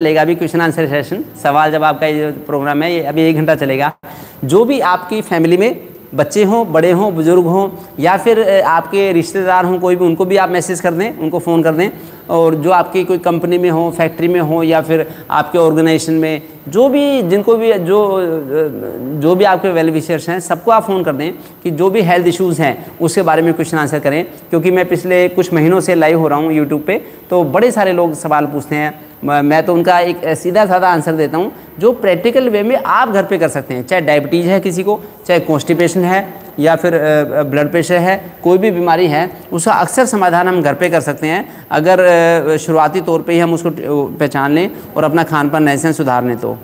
चलेगा अभी question answer session सवाल जब आपका ये प्रोग्राम है, ये अभी एक घंटा चलेगा। जो भी आपकी फैमिली में बच्चे हों, बड़े हों, बुज़ुर्ग हों, या फिर आपके रिश्तेदार हों, कोई भी, उनको भी आप मैसेज कर दें, उनको फ़ोन कर दें। और जो आपकी कोई कंपनी में हो, फैक्ट्री में हो या फिर आपके ऑर्गेनाइजेशन में, जो भी जिनको भी, जो जो भी आपके वेल विशर्स हैं, सबको आप फ़ोन कर दें कि जो भी हेल्थ इश्यूज़ हैं, उसके बारे में क्वेश्चन आंसर करें। क्योंकि मैं पिछले कुछ महीनों से लाइव हो रहा हूँ यूट्यूब पे तो बड़े सारे लोग सवाल पूछते हैं। मैं तो उनका एक सीधा साधा आंसर देता हूँ, जो प्रैक्टिकल वे में आप घर पे कर सकते हैं। चाहे डायबिटीज़ है किसी को, चाहे कॉन्स्टिपेशन है या फिर ब्लड प्रेशर है, कोई भी बीमारी है, उसका अक्सर समाधान हम घर पे कर सकते हैं। अगर शुरुआती तौर पे ही हम उसको पहचान लें और अपना खान पान नए से सुधार लें तो।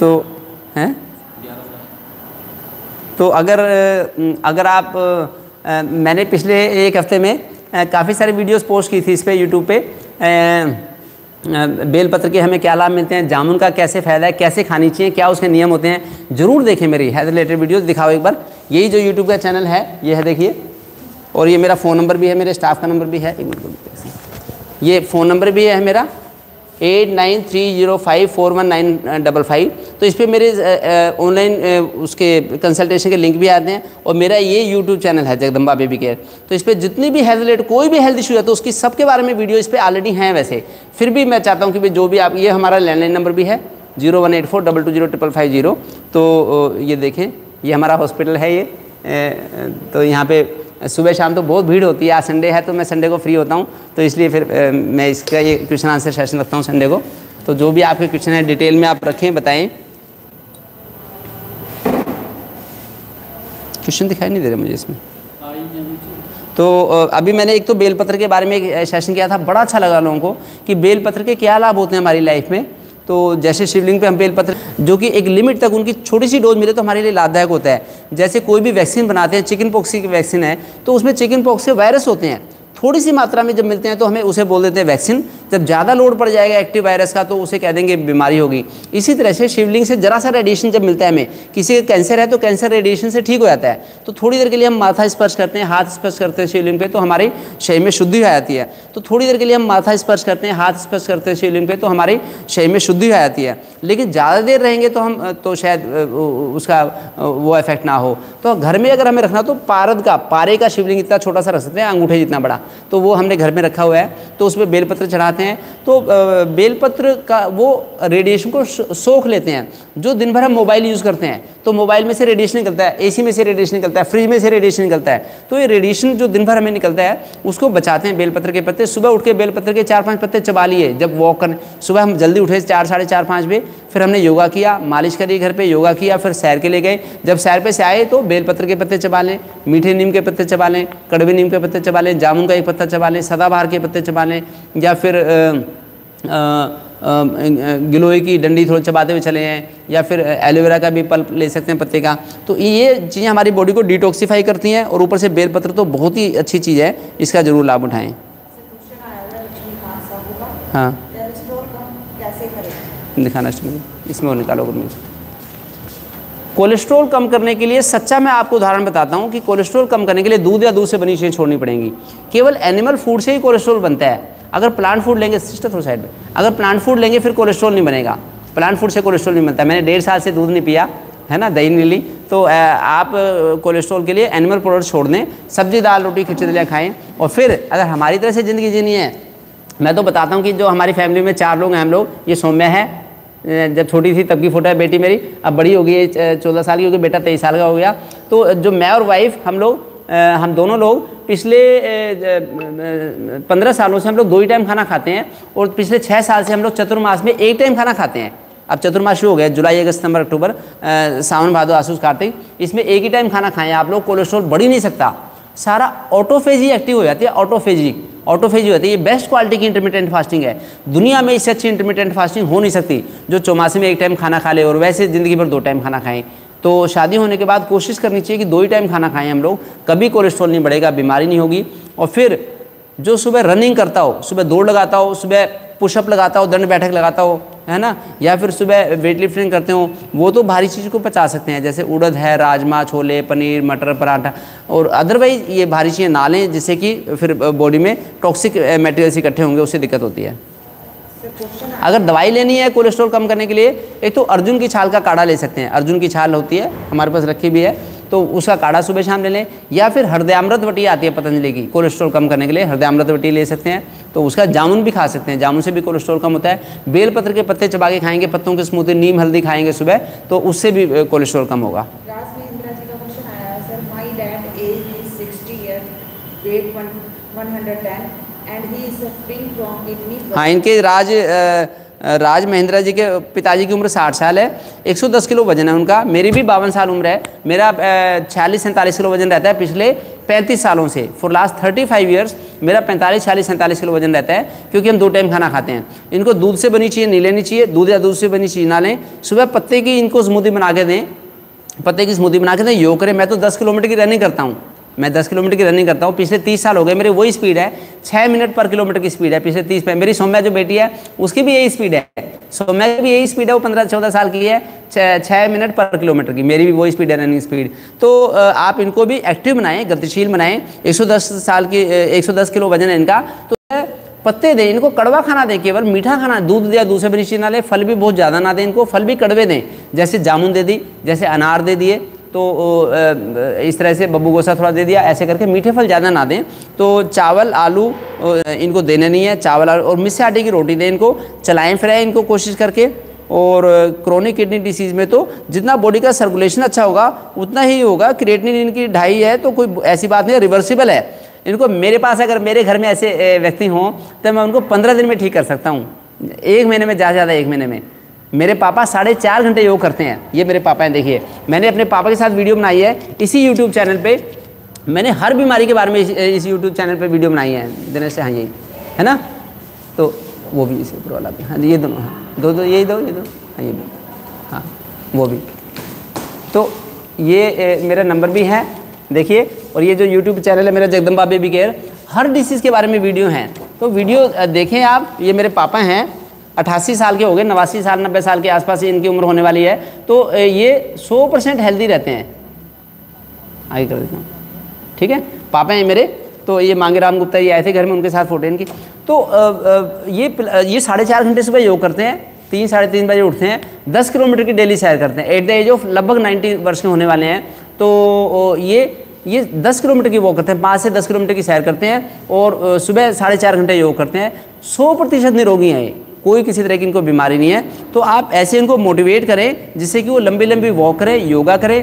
तो तो अगर अगर आप मैंने पिछले एक हफ़्ते में काफ़ी सारी वीडियोस पोस्ट की थी इस पर यूट्यूब पे बेलपत्र के हमें क्या लाभ मिलते हैं जामुन का कैसे फ़ायदा है कैसे खानी चाहिए क्या उसके नियम होते हैं ज़रूर देखें मेरी हेल्थ रिलेटेड वीडियोस दिखाओ एक बार यही जो यूट्यूब का चैनल है ये है देखिए और ये मेरा फ़ोन नंबर भी है मेरे स्टाफ का नंबर भी है ये फ़ोन नंबर भी है मेरा eight nine three zero five four one nine double five. तो इस पर मेरे ऑनलाइन उसके कंसल्टेशन के लिंक भी आते हैं और मेरा ये यूट्यूब चैनल है, जगदम्बा बेबी केयर। तो इस पर जितनी भी हेल्थ रिलेटेड कोई भी हेल्थ इशू है तो उसकी सबके बारे में वीडियो इस पर ऑलरेडी हैं वैसे। फिर भी मैं चाहता हूँ कि जो भी आप, ये हमारा लैंडलाइन नंबर भी है, zero one eight four double two zero triple five zero. तो ये देखें, ये हमारा हॉस्पिटल है ये तो यहाँ पे सुबह शाम तो बहुत भीड़ होती है। आज संडे है तो मैं संडे को फ्री होता हूँ। तो इसलिए फिर मैं इसका ये क्वेश्चन आंसर सेशन रखता हूँ संडे को। तो जो भी आपके क्वेश्चन है डिटेल में आप रखें, बताएँ। क्वेश्चन दिखाई नहीं दे रहे मुझे इसमें। तो अभी मैंने एक तो बेलपत्र के बारे में एक सेशन किया था। बड़ा अच्छा लगा लोगों को कि बेलपत्र के क्या लाभ होते हैं हमारी लाइफ में। तो जैसे शिवलिंग पे हम बेलपत्र जो कि एक लिमिट तक उनकी छोटी सी डोज मिले तो हमारे लिए लाभदायक होता है। जैसे कोई भी वैक्सीन बनाते हैं चिकन पॉक्सी की वैक्सीन है तो उसमें चिकन पॉक्स के वायरस होते हैं। थोड़ी सी मात्रा में जब मिलते हैं तो हमें उसे बोल देते हैं वैक्सीन। जब ज़्यादा लोड पड़ जाएगा एक्टिव वायरस का तो उसे कह देंगे बीमारी होगी। इसी तरह से शिवलिंग से जरा सा रेडिएशन जब मिलता है हमें, किसी का कैंसर है तो कैंसर रेडिएशन से ठीक हो जाता है। तो थोड़ी देर के लिए हम माथा स्पर्श करते हैं, हाथ स्पर्श करते हैं शिवलिंग पे तो हमारे शरीर में शुद्धि हो जाती है। तो थोड़ी देर के लिए हम माथा स्पर्श करते हैं, हाथ स्पर्श करते हैं शिवलिंग पे तो हमारे शरीर में शुद्धि हो जाती है। लेकिन ज़्यादा देर रहेंगे तो हम तो शायद उसका वो इफ़ेक्ट ना हो। तो घर में अगर हमें रखना तो पारद का, पारे का शिवलिंग इतना छोटा सा रख सकते हैं, अंगूठे जितना बड़ा। तो वो हमने घर में रखा हुआ है तो उसमें बेलपत्र चढ़ाते हैं। तो बेलपत्र का वो रेडिएशन को सोख लेते हैं, जो दिन भर हम मोबाइल यूज़ करते हैं। तो मोबाइल में से रेडिएशन निकलता है एसी में से रेडिएशन निकलता है फ्रिज में से रेडिएशन निकलता है। तो ये रेडिएशन जो दिन भर हमें निकलता है, उसको बचाते हैं बेलपत्र के पत्ते। सुबह उठ के बेलपत्र के चार पाँच पत्ते चबा लिए, जब वॉक करने, सुबह हम जल्दी उठे चार, साढ़े चार, पाँच बजे, फिर हमने योगा किया, मालिश करी घर पे योगा किया, फिर सैर के लिए गए। जब सैर पे से आए तो बेलपत्र के पत्ते चबा लें, मीठे नीम के पत्ते चबा लें, कड़वे नीम के पत्ते चबा लें, जामुन का एक पत्ता चबा लें सदाबहार के पत्ते चबा लें या फिर गिलोय की डंडी थोड़ी चबाते हुए चले हैं या फिर एलोवेरा का भी पल्प ले सकते हैं पत्ते का। तो ये चीज़ें हमारी बॉडी को डिटॉक्सीफाई करती हैं और ऊपर से बेलपत्र तो बहुत ही अच्छी चीज़ है इसका ज़रूर लाभ उठाएँ। हाँ। दिखाना इसमें वो निकालो कोलेस्ट्रॉल कम करने के लिए, सच्चा मैं आपको उदाहरण बताता हूँ कि कोलेस्ट्रॉल कम करने के लिए दूध या दूध से बनी चीज़ें छोड़नी पड़ेंगी। केवल एनिमल फ़ूड से ही कोलेस्ट्रॉल बनता है। अगर प्लांट फ़ूड लेंगे सिस्टर साइड में, अगर प्लांट फ़ूड लेंगे, फिर कोलेस्ट्रॉल नहीं बनेगा। प्लांट फ़ूड से कोलेस्ट्रॉल नहीं बनता। मैंने डेढ़ साल से दूध नहीं पिया, है ना, दही नहीं ली। तो आप कोलेस्ट्रॉल के लिए एनिमल प्रोडक्ट छोड़ दें। सब्ज़ी, दाल, रोटी, खिचड़ी दलिया खाएँ। और फिर, अगर हमारी तरह से ज़िंदगी जीनी है, मैं तो बताता हूँ कि जो हमारी फैमिली में चार लोग हैं हम लोग, ये सौम्या है जब छोटी थी तब की फ़ोटो है बेटी मेरी, अब बड़ी हो गई है चौदह साल की हो गई बेटा तेईस साल का हो गया। तो जो मैं और वाइफ हम लोग हम दोनों लोग पिछले पंद्रह सालों से हम लोग दो ही टाइम खाना खाते हैं और पिछले छः साल से हम लोग चतुर्मास में एक टाइम खाना खाते हैं। अब चतुर्मास शुरू हो गया, जुलाई, अगस्त, सितंबर, अक्टूबर सावन भादो आसूस, कार्तिक, इसमें एक ही टाइम खाना खाएँ। आप लोग कोलेस्ट्रॉल बढ़ ही नहीं सकता। सारा ऑटोफेजी एक्टिव हो जाती है ऑटोफेजी ऑटोफेजी होती है, ये बेस्ट क्वालिटी की इंटरमीडियंट फास्टिंग है। दुनिया में इससे अच्छी इंटरमीडियंट फास्टिंग हो नहीं सकती, जो चौमासी में एक टाइम खाना खा ले और वैसे ज़िंदगी भर दो टाइम खाना खाएँ। तो शादी होने के बाद कोशिश करनी चाहिए कि दो ही टाइम खाना खाएँ हम लोग, कभी कोलेस्ट्रॉल नहीं बढ़ेगा, बीमारी नहीं होगी। और फिर जो सुबह रनिंग करता हो, सुबह दौड़ लगाता हो, सुबह पुशअप लगाता हो, दंड बैठक लगाता हो, है ना? या फिर सुबह वेट लिफ्टिंग करते हो, वो तो भारी चीज़ को पचा सकते हैं, जैसे उड़द है, राजमा, छोले, पनीर, मटर, पराठा, और अदरवाइज़ ये भारी चीज़ें ना लें, जिससे कि फिर बॉडी में टॉक्सिक मटेरियल्स इकट्ठे होंगे, उससे दिक्कत होती है। अगर दवाई लेनी है कोलेस्ट्रॉल कम करने के लिए, एक तो अर्जुन की छाल का काढ़ा ले सकते हैं। अर्जुन की छाल होती है, हमारे पास रखी भी है तो उसका काढ़ा सुबह शाम ले लें या फिर हृदयामृत वटी आती है पतंजलि की कोलेस्ट्रॉल कम करने के लिए हृदयामृत वटी ले सकते हैं तो उसका जामुन भी खा सकते हैं जामुन से भी कोलेस्ट्रॉल कम होता है। बेलपत्र के पत्ते चबा के खाएँगे पत्तों की स्मूथी नीम हल्दी खाएँगे सुबह तो उससे भी कोलेस्ट्रॉल कम होगा। हाँ इनके राज राज महेंद्रा जी के पिताजी की उम्र 60 साल है। 110 किलो वज़न है उनका। मेरी भी बावन साल उम्र है। मेरा छियालीस सैंतालीस किलो वज़न रहता है पिछले 35 सालों से। फॉर लास्ट 35 फाइव ईयर्स मेरा पैंतालीस, छियालीस, सैंतालीस किलो वज़न रहता है, क्योंकि हम दो टाइम खाना खाते हैं। इनको दूध से बनी चाहिए, नहीं लेनी चाहिए। दूध या दूध से बनी चीज़ ना लें। सुबह पत्ते की इनको स्मूदी बना के दें। पत्ते की स्मूदी बना के दें। योग करें, मैं तो दस किलोमीटर की रनिंग करता हूँ। मैं दस किलोमीटर की रनिंग करता हूँ, पिछले तीस साल हो गए, मेरी वही स्पीड है। छः मिनट पर किलोमीटर की स्पीड है, पिछले तीस पे। मेरी सौम्या जो बेटी है, उसकी भी यही स्पीड है। सौम्या की भी यही स्पीड है, वो पंद्रह, चौदह साल की है छः मिनट पर किलोमीटर की। मेरी भी वही स्पीड है रनिंग स्पीड तो आप इनको भी एक्टिव बनाएँ, गतिशील बनाएँ। एक सौ दस साल की एक सौ दस किलो वज़न है इनका। तो पत्ते दें इनको, कड़वा खाना दें केवल, मीठा खाना, दूध दिया, दूसरे चीज़ ना लें, फल भी बहुत ज़्यादा ना दें इनको, फल भी कड़वे दें। जैसे जामुन दे दी, जैसे अनार दे दिए तो इस तरह से बब्बू गोसा थोड़ा दे दिया, ऐसे करके मीठे फल ज़्यादा ना दें। तो चावल, आलू इनको देने नहीं है, चावल, आलू और मिस्से आटे की रोटी दें इनको, चलाएँ फिराएँ इनको कोशिश करके। और क्रोनिक किडनी डिसीज़ में तो जितना बॉडी का सर्कुलेशन अच्छा होगा, उतना ही होगा। क्रिएटिनिन इनकी ढाई है तो कोई ऐसी बात नहीं रिवर्सिबल है। इनको मेरे पास अगर मेरे घर में ऐसे व्यक्ति हों तो मैं उनको पंद्रह दिन में ठीक कर सकता हूँ। एक महीने में, ज़्यादा से ज़्यादा एक महीने में। मेरे पापा साढ़े चार घंटे योग करते हैं। ये मेरे पापा हैं देखिए। मैंने अपने पापा के साथ वीडियो बनाई है। इसी यूट्यूब चैनल पे मैंने हर बीमारी के बारे में इस यूट्यूब चैनल पे वीडियो बनाई है। दिनेश से हाँ यही। है ना? तो वो भी इसी ऊपर वाला भी। हाँ ये दोनों हाँ। दो दो यही दो ये दो। हाँ ये भी हाँ वो भी। तो ये ए, मेरा नंबर भी है देखिए। और ये जो यूट्यूब चैनल है मेरा जगदम्बा बेबी केयर हर डिसीज़ के बारे में वीडियो हैं। तो वीडियो देखें आप ये मेरे पापा हैं। अट्ठासी साल के हो गए, नवासी साल, नब्बे साल के आसपास इनकी उम्र होने वाली है। तो ये सौ परसेंट हेल्दी रहते हैं। आगे कर देता हूँ। ठीक है? पापा हैं मेरे तो ये मांगे राम गुप्ता ये आए थे घर में, उनके साथ फ़ोटो इनकी। तो ये ये साढ़े चार घंटे सुबह योग करते हैं, तीन, साढ़े तीन बजे उठते हैं, दस किलोमीटर की डेली सैर करते हैं। एट द एज ऑफ़ लगभग नाइन्टी वर्ष के होने वाले हैं। तो ये ये दस किलोमीटर की वॉक करते हैं, पाँच से दस किलोमीटर की सैर करते हैं और सुबह साढ़े चार घंटे योग करते हैं। सौ प्रतिशत निरोगी हैं ये। कोई किसी तरह की इनको बीमारी नहीं है तो आप ऐसे इनको मोटिवेट करें जिससे कि वो लंबी लंबी वॉक करें योगा करें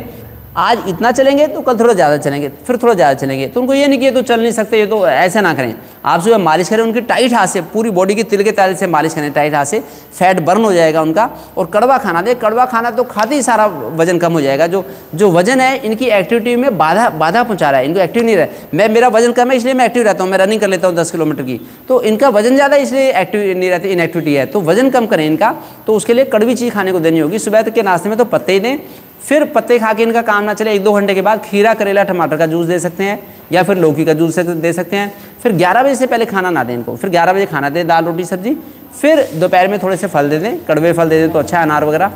आज इतना चलेंगे तो कल थोड़ा ज़्यादा चलेंगे, फिर थोड़ा ज़्यादा चलेंगे। तो उनको ये नहीं कि तो चल नहीं सकते, ये तो ऐसे ना करें। आप सुबह मालिश करें, उनकी टाइट हाथ से, पूरी बॉडी की तिल के तेल से मालिश करें, टाइट हाथ से, फैट बर्न हो जाएगा उनका। और कड़वा खाना दे कड़वा खाना तो खाते ही सारा वज़न कम हो जाएगा। जो जो वज़न है, इनकी एक्टिविटी में बाधा बाधा पहुँचा रहा है, इनको एक्टिव नहीं रहे मैं, मेरा वज़न कम है, इसलिए मैं एक्टिव रहता हूँ, मैं रनिंग कर लेता हूँ दस किलोमीटर की। तो इनका वज़न ज़्यादा इसलिए एक्टिव नहीं रहती इनएक्टिविटी है। तो वज़न कम करें इनका तो उसके लिए कड़वी चीज़ खाने को देनी होगी। सुबह के नाश्ते में तो पत्ते ही दें फिर पत्ते खा के इनका काम ना चले, एक दो घंटे के बाद खीरा, करेला, टमाटर का जूस दे सकते हैं, या फिर लौकी का जूस दे सकते हैं। फिर 11 बजे से पहले खाना ना दें इनको। फिर 11 बजे खाना दें, दाल, रोटी, सब्ज़ी। फिर दोपहर में थोड़े से फल दे दें, कड़वे फल दे दें तो अच्छा अनार वगैरह।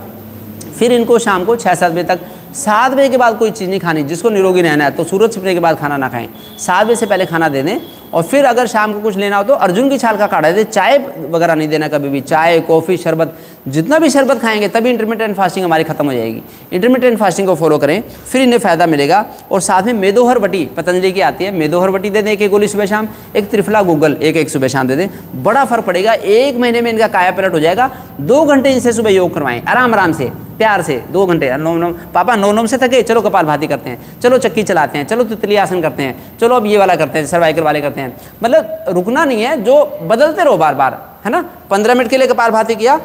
फिर इनको शाम को छः सात बजे तक, सात बजे के बाद कोई चीज़ नहीं खानी, जिसको निरोगी रहना है तो सूरज छिपने के बाद खाना ना खाएँ। सात बजे से पहले खाना दे दें, और फिर अगर शाम को कुछ लेना हो तो अर्जुन की छाल का काढ़ा दे, चाय वगैरह नहीं देना कभी भी, चाय, कॉफ़ी, शरबत जितना भी शरबत खाएँगे, तभी इंटरमीडियंट फास्टिंग हमारी खत्म हो जाएगी। इंटरमीडियंट फास्टिंग को फॉलो करें, फिर इन्हें फ़ायदा मिलेगा। और साथ में मेदोहर बटी, पतंजलि की आती है, मेदोहर बटी दे दें एक एक गोली सुबह शाम, एक त्रिफला गूगल, एक एक सुबह शाम दे दें। बड़ा फ़र्क पड़ेगा, एक महीने में इनका काया पलट हो जाएगा। दो घंटे इनसे सुबह योग करवाएँ, आराम आराम से, प्यार से, दो घंटे। नोम नोम, पापा नौ नोम से थके, चलो कपाल भाती करते हैं, चलो चक्की चलाते हैं, चलो तितली आसन करते हैं, चलो अब ये वाला करते हैं सर्वाइकल वाले करते हैं। मतलब रुकना नहीं है, जो बदलते रहो बार बार, है ना? पंद्रह मिनट के लिए कपाल भाती किया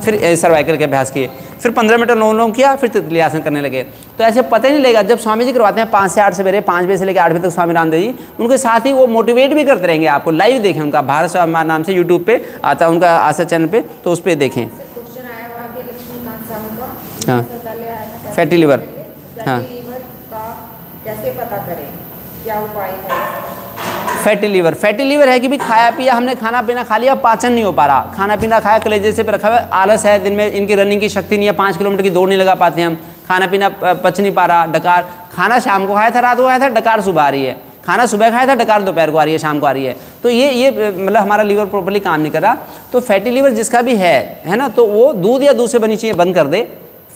फिर सर्वाइकल के अभ्यास किए। फिर पंद्रह मिनट नौ नोम किया, फिर तितली आसन करने लगे। तो ऐसे पता ही नहीं लगेगा, जब स्वामी जी करवाते हैं पाँच से आठ सवेरे, पाँच बजे से लेकर आठ बजे तक स्वामी रामदेव जी, उनके साथ ही वो मोटिवेट भी करते रहेंगे आपको। लाइव देखें उनका, भारत स्वामी नाम से यूट्यूब पे आता है, उनका आशा चैनल पे तो उस पर देखें। हाँ। फैटी लिवर हाँ कैसे पता करें? क्या उपाय है? फैटी लीवर फैटी लीवर है कि भी खाया पिया, हमने खाना पीना खा लिया, पाचन नहीं हो पा रहा। खाना पीना खाया, कलेजे से रखा हुआ आलस है, दिन में इनकी रनिंग की शक्ति नहीं है, पाँच किलोमीटर की दौड़ नहीं लगा पाते हम। खाना पीना पच नहीं पा रहा, डकार। खाना शाम को खाया था, रात को खाया था, डकार सुबह आ रही है। खाना सुबह खाया था, डकार दोपहर को आ रही है, शाम को आ रही है। तो ये ये मतलब हमारा लीवर प्रॉपरली काम नहीं कर रहा। तो फैटी लीवर जिसका भी है है ना तो वो दूध या दूध से बनी चाहिए बंद कर दे।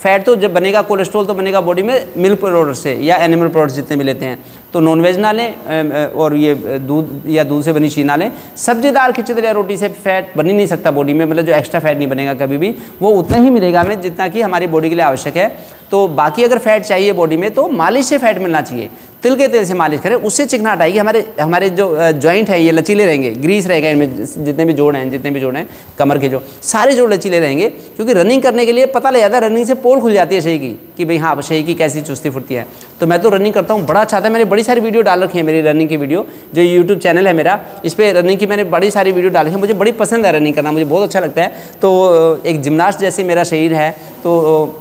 फैट तो जब बनेगा, कोलेस्ट्रॉल तो बनेगा बॉडी में मिल्क प्रोडक्ट से या एनिमल प्रोडक्ट्स जितने भी लेते हैं। तो नॉनवेज ना लें और ये दूध या दूध से बनी चीज़ ना लें। सब्जीदार खिचड़ी या रोटी से फैट बन ही नहीं सकता बॉडी में मतलब जो एक्स्ट्रा फैट नहीं बनेगा कभी भी, वो उतना ही मिलेगा हमें जितना कि हमारी बॉडी के लिए आवश्यक है। तो बाकी अगर फैट चाहिए बॉडी में तो मालिश से फैट मिलना चाहिए। तिल के तेल से मालिश करें, उससे चिकनाहट आएगी। हमारे हमारे जो जॉइंट है, ये लचीले रहेंगे। ग्रीस रहेगा इनमें, जितने भी जोड़ हैं, जितने भी जोड़ हैं, कमर के जो, सारे जोड़ लचीले रहेंगे, क्योंकि रनिंग करने के लिए पता लग जाता है रनिंग से पोल खुल जाती है शही की, कि भाई हाँ शही की कैसी चुस्ती फुर्ती है। तो मैं तो रनिंग करता हूँ, बड़ा अच्छा था मैंने बड़ी सारी वीडियो डाल रखी है मेरी रनिंग की वीडियो जो यूट्यूब चैनल है मेरा। इस पर रनिंग की मैंने बड़ी सारी वीडियो डाली है। मुझे बड़ी पसंद है रनिंग करना, मुझे बहुत अच्छा लगता है। तो एक जिमनास्ट जैसे मेरा शरीर है तो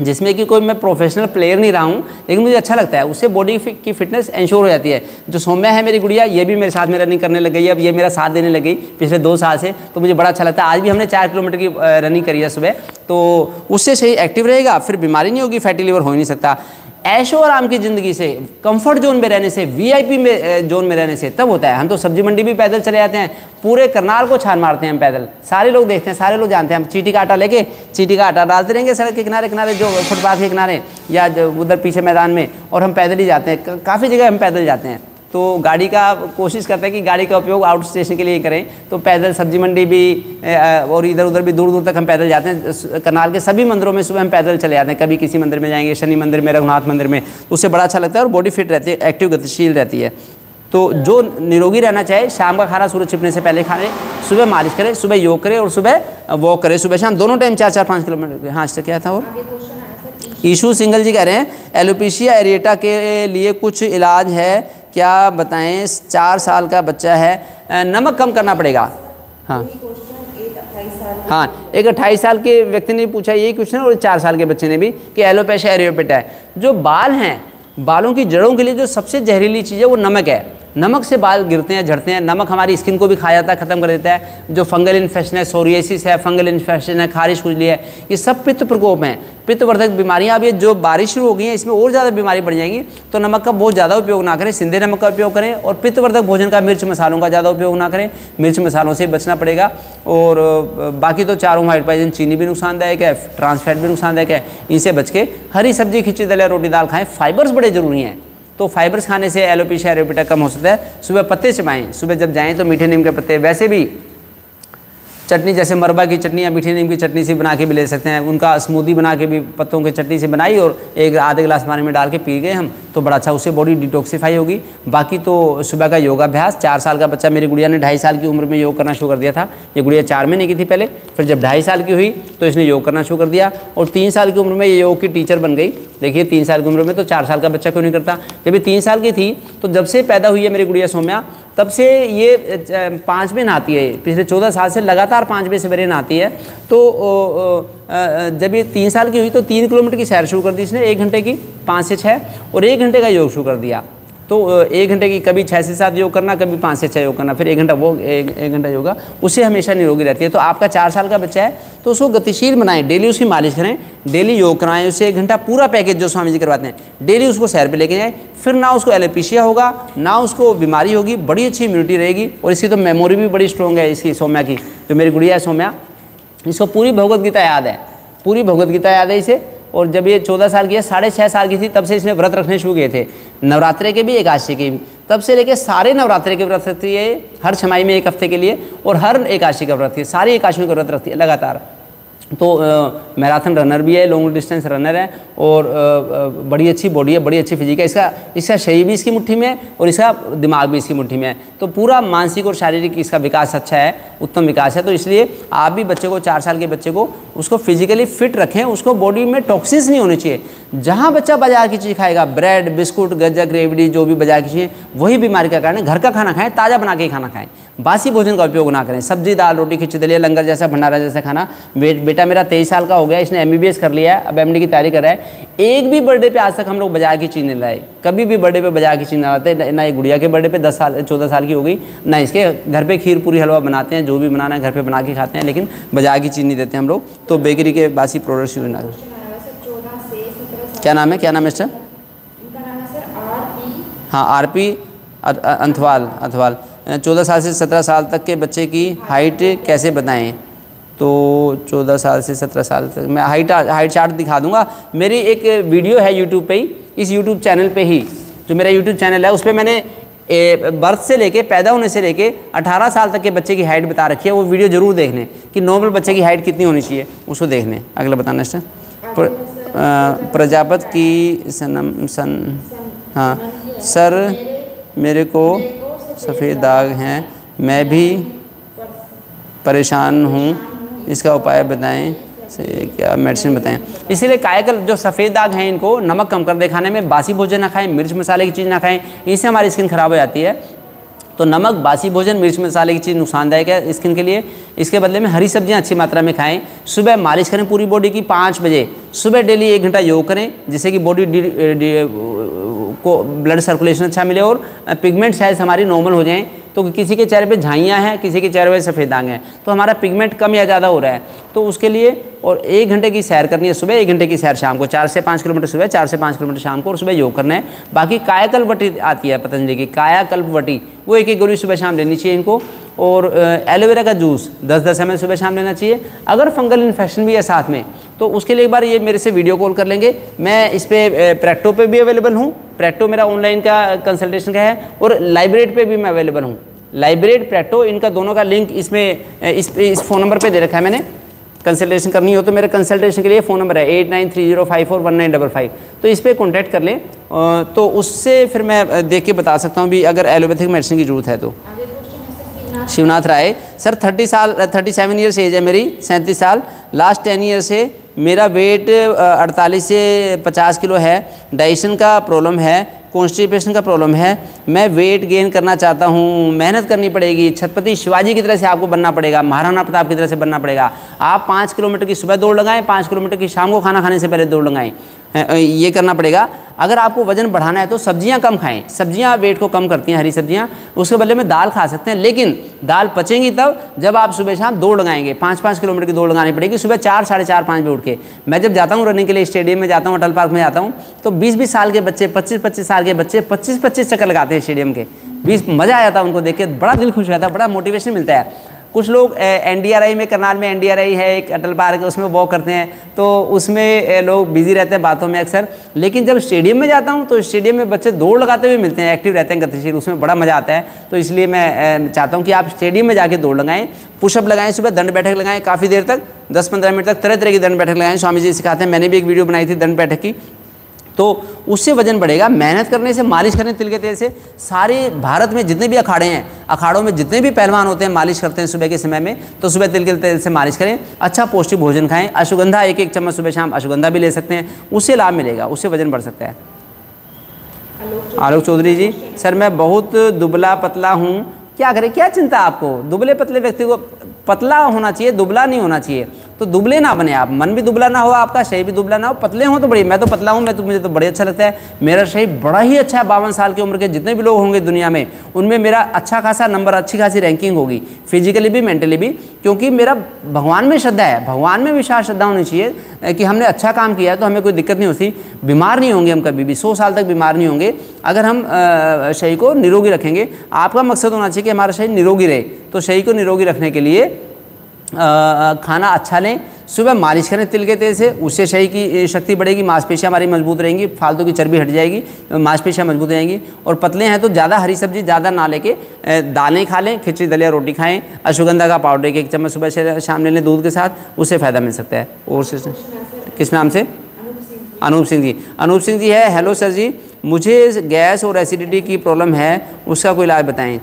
जिसमें कि कोई मैं प्रोफेशनल प्लेयर नहीं रहा हूँ, लेकिन मुझे अच्छा लगता है। उससे बॉडी की फिटनेस इंश्योर हो जाती है। जो सौम्या है मेरी गुड़िया, ये भी मेरे साथ में रनिंग करने लग गई, अब ये मेरा साथ देने लग गई पिछले दो साल से तो मुझे बड़ा अच्छा लगता है। आज भी हमने चार किलोमीटर की रनिंग करी है सुबह। तो उससे सही एक्टिव रहेगा, फिर बीमारी नहीं होगी फैटी लीवर हो ही नहीं सकता। ऐशो आराम की ज़िंदगी से कंफर्ट जोन में रहने से वीआईपी में जोन में रहने से, तब होता है। हम तो सब्ज़ी मंडी भी पैदल चले जाते हैं, पूरे करनाल को छान मारते हैं हम पैदल। सारे लोग देखते हैं, सारे लोग जानते हैं। हम चीटी का आटा लेके, चीटी का आटा डालते रहेंगे सड़क के किनारे किनारे जो फुटपाथ के किनारे या उधर पीछे मैदान में, और हम पैदल ही जाते हैं। काफ़ी जगह हम पैदल जाते हैं। तो गाड़ी का कोशिश करते हैं कि गाड़ी का उपयोग आउट स्टेशन के लिए करें। तो पैदल सब्ज़ी मंडी भी और इधर उधर भी दूर दूर तक हम पैदल जाते हैं। करनाल के सभी मंदिरों में सुबह हम पैदल चले जाते हैं। कभी किसी मंदिर में जाएँगे, शनि मंदिर में, रघुनाथ मंदिर में उससे बड़ा अच्छा लगता है और बॉडी फिट रहती है एक्टिव गतिशील रहती है। तो जो निरोगी रहना चाहे, शाम का खाना सूरज छिपने से पहले खाए सुबह मालिश करें, सुबह योग करें और सुबह वॉक करें। सुबह शाम दोनों टाइम चार चार पाँच किलोमीटर हाँ इससे क्या था और ईशू सिंगल जी कह रहे हैं एलोपीशिया एरिएटा के लिए कुछ इलाज है। क्या बताएँ चार साल का बच्चा है नमक कम करना पड़ेगा। हाँ। हाँ एक अट्ठाईस साल के व्यक्ति ने पूछा यही क्वेश्चन और चार साल के बच्चे ने भी कि एलोपैशा एरियोपेटा है। जो बाल हैं बालों की जड़ों के लिए जो सबसे जहरीली चीज़ है वो नमक है। नमक से बाल गिरते हैं, झड़ते हैं, नमक हमारी स्किन को भी खा जाता है, खत्म कर देता है। जो फंगल इन्फेक्शन है सोरियसिस है फंगल इन्फेक्शन है, खारिश खुजली है, ये सब पित्त प्रकोप हैं। पित्तवर्धक बीमारियाँ अब ये जो बारिश शुरू हो गई हैं, इसमें और ज़्यादा बीमारी बढ़ जाएँगी तो नमक का बहुत ज़्यादा उपयोग ना करें, सिंधे नमक का उपयोग करें और पित्तवर्धक भोजन का मिर्च मसालों का ज़्यादा उपयोग ना करें। मिर्च मसालों से बचना पड़ेगा और बाकी तो चारों वाइट पाइजन चीनी भी नुकसानदायक है ट्रांसफैट भी नुकसानदायक है। इनसे बच के हरी सब्ज़ी खिंची दलिया, रोटी, दाल खाएँ फाइबर्स बड़े ज़रूरी हैं। तो फाइबर्स खाने से एलोपेशिया एरोपिटा कम हो सकता है। सुबह पत्ते चबाएँ। सुबह जब जाएँ तो मीठे नीम के पत्ते। वैसे भी चटनी, जैसे मरबा की चटनी या मीठी नीम की चटनी से बना के भी ले सकते हैं। उनका स्मूदी बना के भी, पत्तों की चटनी से बनाई और एक आधे गिलास पानी में डाल के पी गए हम तो बड़ा अच्छा उससे बॉडी डिटॉक्सीफाई होगी। बाकी तो सुबह का योगाभ्यास, चार साल का बच्चा मेरी गुड़िया ने ढाई साल की उम्र में योग करना शुरू कर दिया था। ये गुड़िया चार महीने की थी पहले, फिर जब ढाई साल की हुई तो इसने योग करना शुरू कर दिया और तीन साल की उम्र में ये योग की टीचर बन गई। देखिए, तीन साल की उम्र में तो चार साल का बच्चा क्यों नहीं करता? जब ये तीन साल की थी तो जब से पैदा हुई है मेरी गुड़िया सौम्या तब से ये पाँचवें नहाती है, पिछले चौदह साल से लगातार पाँचवें सवेरे नहाती है। तो जब ये तीन साल की हुई तो तीन किलोमीटर की सैर शुरू कर दी इसने, एक घंटे की, पाँच से छः और एक घंटे का योग शुरू कर दिया। तो एक घंटे की कभी छः से सात योग करना कभी पाँच से छः योग करना फिर एक घंटा वो एक, घंटा योगा उससे हमेशा निरोगी रहती है। तो आपका चार साल का बच्चा है तो उसको गतिशील बनाएँ डेली उसकी मालिश करें डेली योग कराएँ उसे एक घंटा पूरा पैकेज जो स्वामी जी करवाते हैं डेली उसको सैर पर लेके जाएँ फिर ना उसको एलोपीशिया होगा ना उसको बीमारी होगी बड़ी अच्छी इम्यूनिटी रहेगी और इसकी तो मेमोरी भी बड़ी स्ट्रॉन्ग है इसकी सौम्या की जो मेरी गुड़िया है सौम्या इसको पूरी भगवत गीता याद है पूरी भगवत गीता याद है इसे और जब ये चौदह साल की है, साढ़े छः साल की थी, तब से इसमें व्रत रखने शुरू किए थे। नवरात्रे के भी एकादशी के। भी तब से लेके सारे नवरात्रे के व्रत रखती है। हर छमाई में एक हफ़्ते के लिए और हर एकादशी का व्रत है। सारी एकादशियों का व्रत रखती है, लगातार। तो मैराथन रनर भी है लॉन्ग डिस्टेंस रनर है और आ, बड़ी अच्छी बॉडी है बड़ी अच्छी फिजिक है। इसका इसका शरीर भी इसकी मुट्ठी में है और इसका दिमाग भी इसकी मुट्ठी में है। तो पूरा मानसिक और शारीरिक इसका विकास अच्छा है उत्तम विकास है। तो इसलिए आप भी बच्चे को चार साल के बच्चे को उसको फिजिकली फिट रखें उसको बॉडी में टॉक्सिस नहीं होनी चाहिए। जहाँ बच्चा बाज़ार की चीज़ खाएगा ब्रेड बिस्कुट गज्जा ग्रेवड़ी जो भी बाज़ार की चीज़ वही बीमारी का कारण है। घर का खाना खाएँ ताज़ा बना के खाना खाएँ। बासी भोजन का उपयोग ना करें। सब्ज़ी दाल रोटी खिचड़ी दलिया लंगर जैसा भंडारा जैसा खाना बे, बेटा मेरा तेईस साल का हो गया इसने एम कर लिया अब एम की तैयारी कर रहा है। एक भी बर्थडे पे आज तक हम लोग बाज़ार की चीज़ नहीं लाए। कभी भी बर्थडे पे बाज़ार की चीज़ ना लाते ना ये गुड़िया के बर्थडे पे दस साल चौदह साल की हो गई ना इसके घर पे खीर पूरी हलवा बनाते हैं जो भी बनाना है घर पे बना के खाते हैं लेकिन बाज़ार की चीज़ नहीं देते हम लोग। तो बेकरी के बासी प्रोडक्ट्स यूज़ ना क्या नाम है? क्या नाम है सर हाँ आर पी अंथवाल अथवाल चौदह साल से सत्रह साल तक के बच्चे की हाइट कैसे बताएँ? तो चौदह साल से सत्रह साल तक। मैं हाइट हाइट चार्ट दिखा दूँगा। मेरी एक वीडियो है यूट्यूब पे ही, इस यूट्यूब चैनल पे ही, जो मेरा यूट्यूब चैनल है, उस पर मैंने बर्थ से लेके, पैदा होने से लेके 18 साल तक के बच्चे की हाइट बता रखी है। वो वीडियो ज़रूर देख लें कि नॉर्मल बच्चे की हाइट कितनी होनी चाहिए, उसको देख लें अगला बताना सर प्रजापत की सनम, सन हाँ सर मेरे को सफ़ेद दाग हैं। मैं भी परेशान हूँ। इसका उपाय बताएँ क्या मेडिसिन बताएँ। इसीलिए कायकल जो सफ़ेद दाग हैं इनको नमक कम कर दे, खाने में बासी भोजन ना खाएँ, मिर्च मसाले की चीज़ ना खाएँ, इससे हमारी स्किन ख़राब हो जाती है। तो नमक, बासी भोजन, मिर्च मसाले की चीज़ नुकसानदायक है स्किन के लिए। इसके बदले में हरी सब्ज़ियाँ अच्छी मात्रा में खाएँ। सुबह मालिश करें पूरी बॉडी की पाँच बजे। सुबह डेली एक घंटा योग करें, जिससे कि बॉडी को ब्लड सर्कुलेशन अच्छा मिले और पिगमेंट साइज़ हमारी नॉर्मल हो जाएँ। तो किसी के चेहरे पे झाइयाँ हैं, किसी के चेहरे पे सफ़ेद दाग हैं तो हमारा पिगमेंट कम या ज़्यादा हो रहा है तो उसके लिए और एक घंटे की सैर करनी है सुबह, एक घंटे की सैर शाम को, चार से पाँच किलोमीटर सुबह, चार से पाँच किलोमीटर शाम को और सुबह योग करना है। बाकी कायाकल्प वटी आती है पतंजलि की, कायाकल्प वटी, वो एक एक गोली सुबह शाम लेनी चाहिए इनको। और एलोवेरा का जूस 10 दस एम सुबह शाम लेना चाहिए। अगर फंगल इन्फेक्शन भी है साथ में तो उसके लिए एक बार ये मेरे से वीडियो कॉल कर लेंगे। मैं इस पर प्रैक्टो पे भी अवेलेबल हूँ। प्रैक्टो मेरा ऑनलाइन का कंसल्टेशन का है और लाइब्रेट पे भी मैं अवेलेबल हूँ। लाइब्रेट प्रैक्टो इनका दोनों का लिंक इसमें इस इस फ़ोन नंबर पे दे रखा है मैंने। कंसल्टेशन करनी हो तो मेरे कंसल्टेशन के लिए फ़ोन नंबर है eight nine three zero five four one nine double five. तो इस पर कॉन्टैक्ट कर लें। तो उससे फिर मैं देख के बता सकता हूँ भी अगर एलोपैथिक मेडिसिन की ज़रूरत है तो। शिवनाथ। राय सर थर्टी साल थर्टी सेवन ईयर्स एज है मेरी सैंतीस साल। लास्ट टेन ईयर से मेरा वेट अड़तालीस से पचास किलो है। डाइजेशन का प्रॉब्लम है कॉन्स्टिपेशन का प्रॉब्लम है। मैं वेट गेन करना चाहता हूँ, मेहनत करनी पड़ेगी। छत्रपति शिवाजी की तरह से आपको बनना पड़ेगा, महाराणा प्रताप की तरह से बनना पड़ेगा। आप पाँच किलोमीटर की सुबह दौड़ लगाएँ, पाँच किलोमीटर की शाम को खाना खाने से पहले दौड़ लगाएँ। ये करना पड़ेगा। अगर आपको वज़न बढ़ाना है तो सब्ज़ियाँ कम खाएँ। सब्ज़ियाँ वेट को कम करती हैं हरी सब्ज़ियाँ, उसके बदले में दाल खा सकते हैं, लेकिन दाल पचेंगी तब जब आप सुबह शाम दौड़ लगाएँगे। पाँच पाँच किलोमीटर की दौड़ लगानी पड़ेगी सुबह चार, साढ़े चार, पाँच बजे उठ के। मैं जब जाता हूँ रनिंग के लिए स्टेडियम में, जाता हूँ, अटल पार्क में जाता हूँ तो बीस बीस साल के बच्चे पच्चीस पच्चीस साल के बच्चे पच्चीस पच्चीस चक्कर लगाते हैं स्टेडियम के। बीस, मज़ा आ जाता है उनको देख के, बड़ा दिल खुश रहता है, बड़ा मोटिवेशन मिलता है। कुछ लोग एनडीआरआई में, करनाल में एनडीआरआई है, एक अटल पार्क उसमें वॉक करते हैं। तो उसमें लोग बिज़ी रहते हैं बातों में अक्सर। लेकिन जब स्टेडियम में जाता हूँ तो स्टेडियम में बच्चे दौड़ लगाते हुए मिलते हैं एक्टिव रहते हैं गतिशील, उसमें बड़ा मज़ा आता है। तो इसलिए मैं चाहता हूँ कि आप स्टेडियम में जाके दौड़ लगाएँ पुशअप लगाएँ, सुबह दंड बैठक लगाएँ, काफ़ी देर तक, दस पंद्रह मिनट तक तरह तरह की दंड बैठक लगाएँ। स्वामी जी सिखाते हैं, मैंने भी एक वीडियो बनाई थी दंड बैठक की। तो उससे वज़न बढ़ेगा, मेहनत करने से, मालिश करने तिल के तेल से, सारे भारत में जितने भी अखाड़े हैं, अखाड़ों में जितने भी पहलवान होते हैं, मालिश करते हैं सुबह के समय में तो सुबह तिल के तेल से मालिश करें अच्छा पौष्टिक भोजन खाएँ अशुगंधा एक एक चम्मच सुबह शाम अशुगंधा भी ले सकते हैं, उससे लाभ मिलेगा, उससे वज़न बढ़ सकता है। आलोक चौधरी जी, सर मैं बहुत दुबला पतला हूँ, क्या करें, क्या चिंता आपको? दुबले पतले व्यक्ति को पतला होना चाहिए, दुबला नहीं होना चाहिए। तो दुबले ना बने आप। मन भी दुबला ना हो आपका, शरीर भी दुबला ना हो। पतले हो तो बड़ी मैं तो पतला हूँ, मैं तो मुझे तो बड़े अच्छा लगता है। मेरा शरीर बड़ा ही अच्छा है। बावन साल की उम्र के जितने भी लोग होंगे दुनिया में, उनमें मेरा अच्छा खासा नंबर, अच्छी खासी रैंकिंग होगी। फिजिकली भी मेंटली भी। क्योंकि मेरा भगवान में श्रद्धा है। भगवान में विश्वास श्रद्धा होनी चाहिए कि हमने अच्छा काम किया तो हमें कोई दिक्कत नहीं होती। बीमार नहीं होंगे हम कभी भी। सौ साल तक बीमार नहीं होंगे। अगर हम शरीर को निरोगी रखेंगे, आपका मकसद होना चाहिए कि हमारा शरीर निरोगी रहे। तो शरीर को निरोगी रखने के लिए खाना अच्छा लें। सुबह मालिश करें तिल के तेल से, उससे शरीर की शक्ति बढ़ेगी, मांसपेशियाँ हमारी मज़बूत रहेंगी, फालतू की चर्बी हट जाएगी, मांसपेशियाँ मज़बूत रहेंगी। और पतले हैं तो ज़्यादा हरी सब्ज़ी ज़्यादा ना लेके दालें खा लें, खिचड़ी, दलिया, रोटी खाएँ, अश्वगंधा का पाउडर एक चम्मच सुबह से शाम ले लें दूध के साथ, उससे फ़ायदा मिल सकता है। और किस नाम से? अनूप सिंह जी। अनूप सिंह जी है, हेलो सर जी, मुझे गैस और एसिडिटी की प्रॉब्लम है, उसका कोई इलाज बताएँ?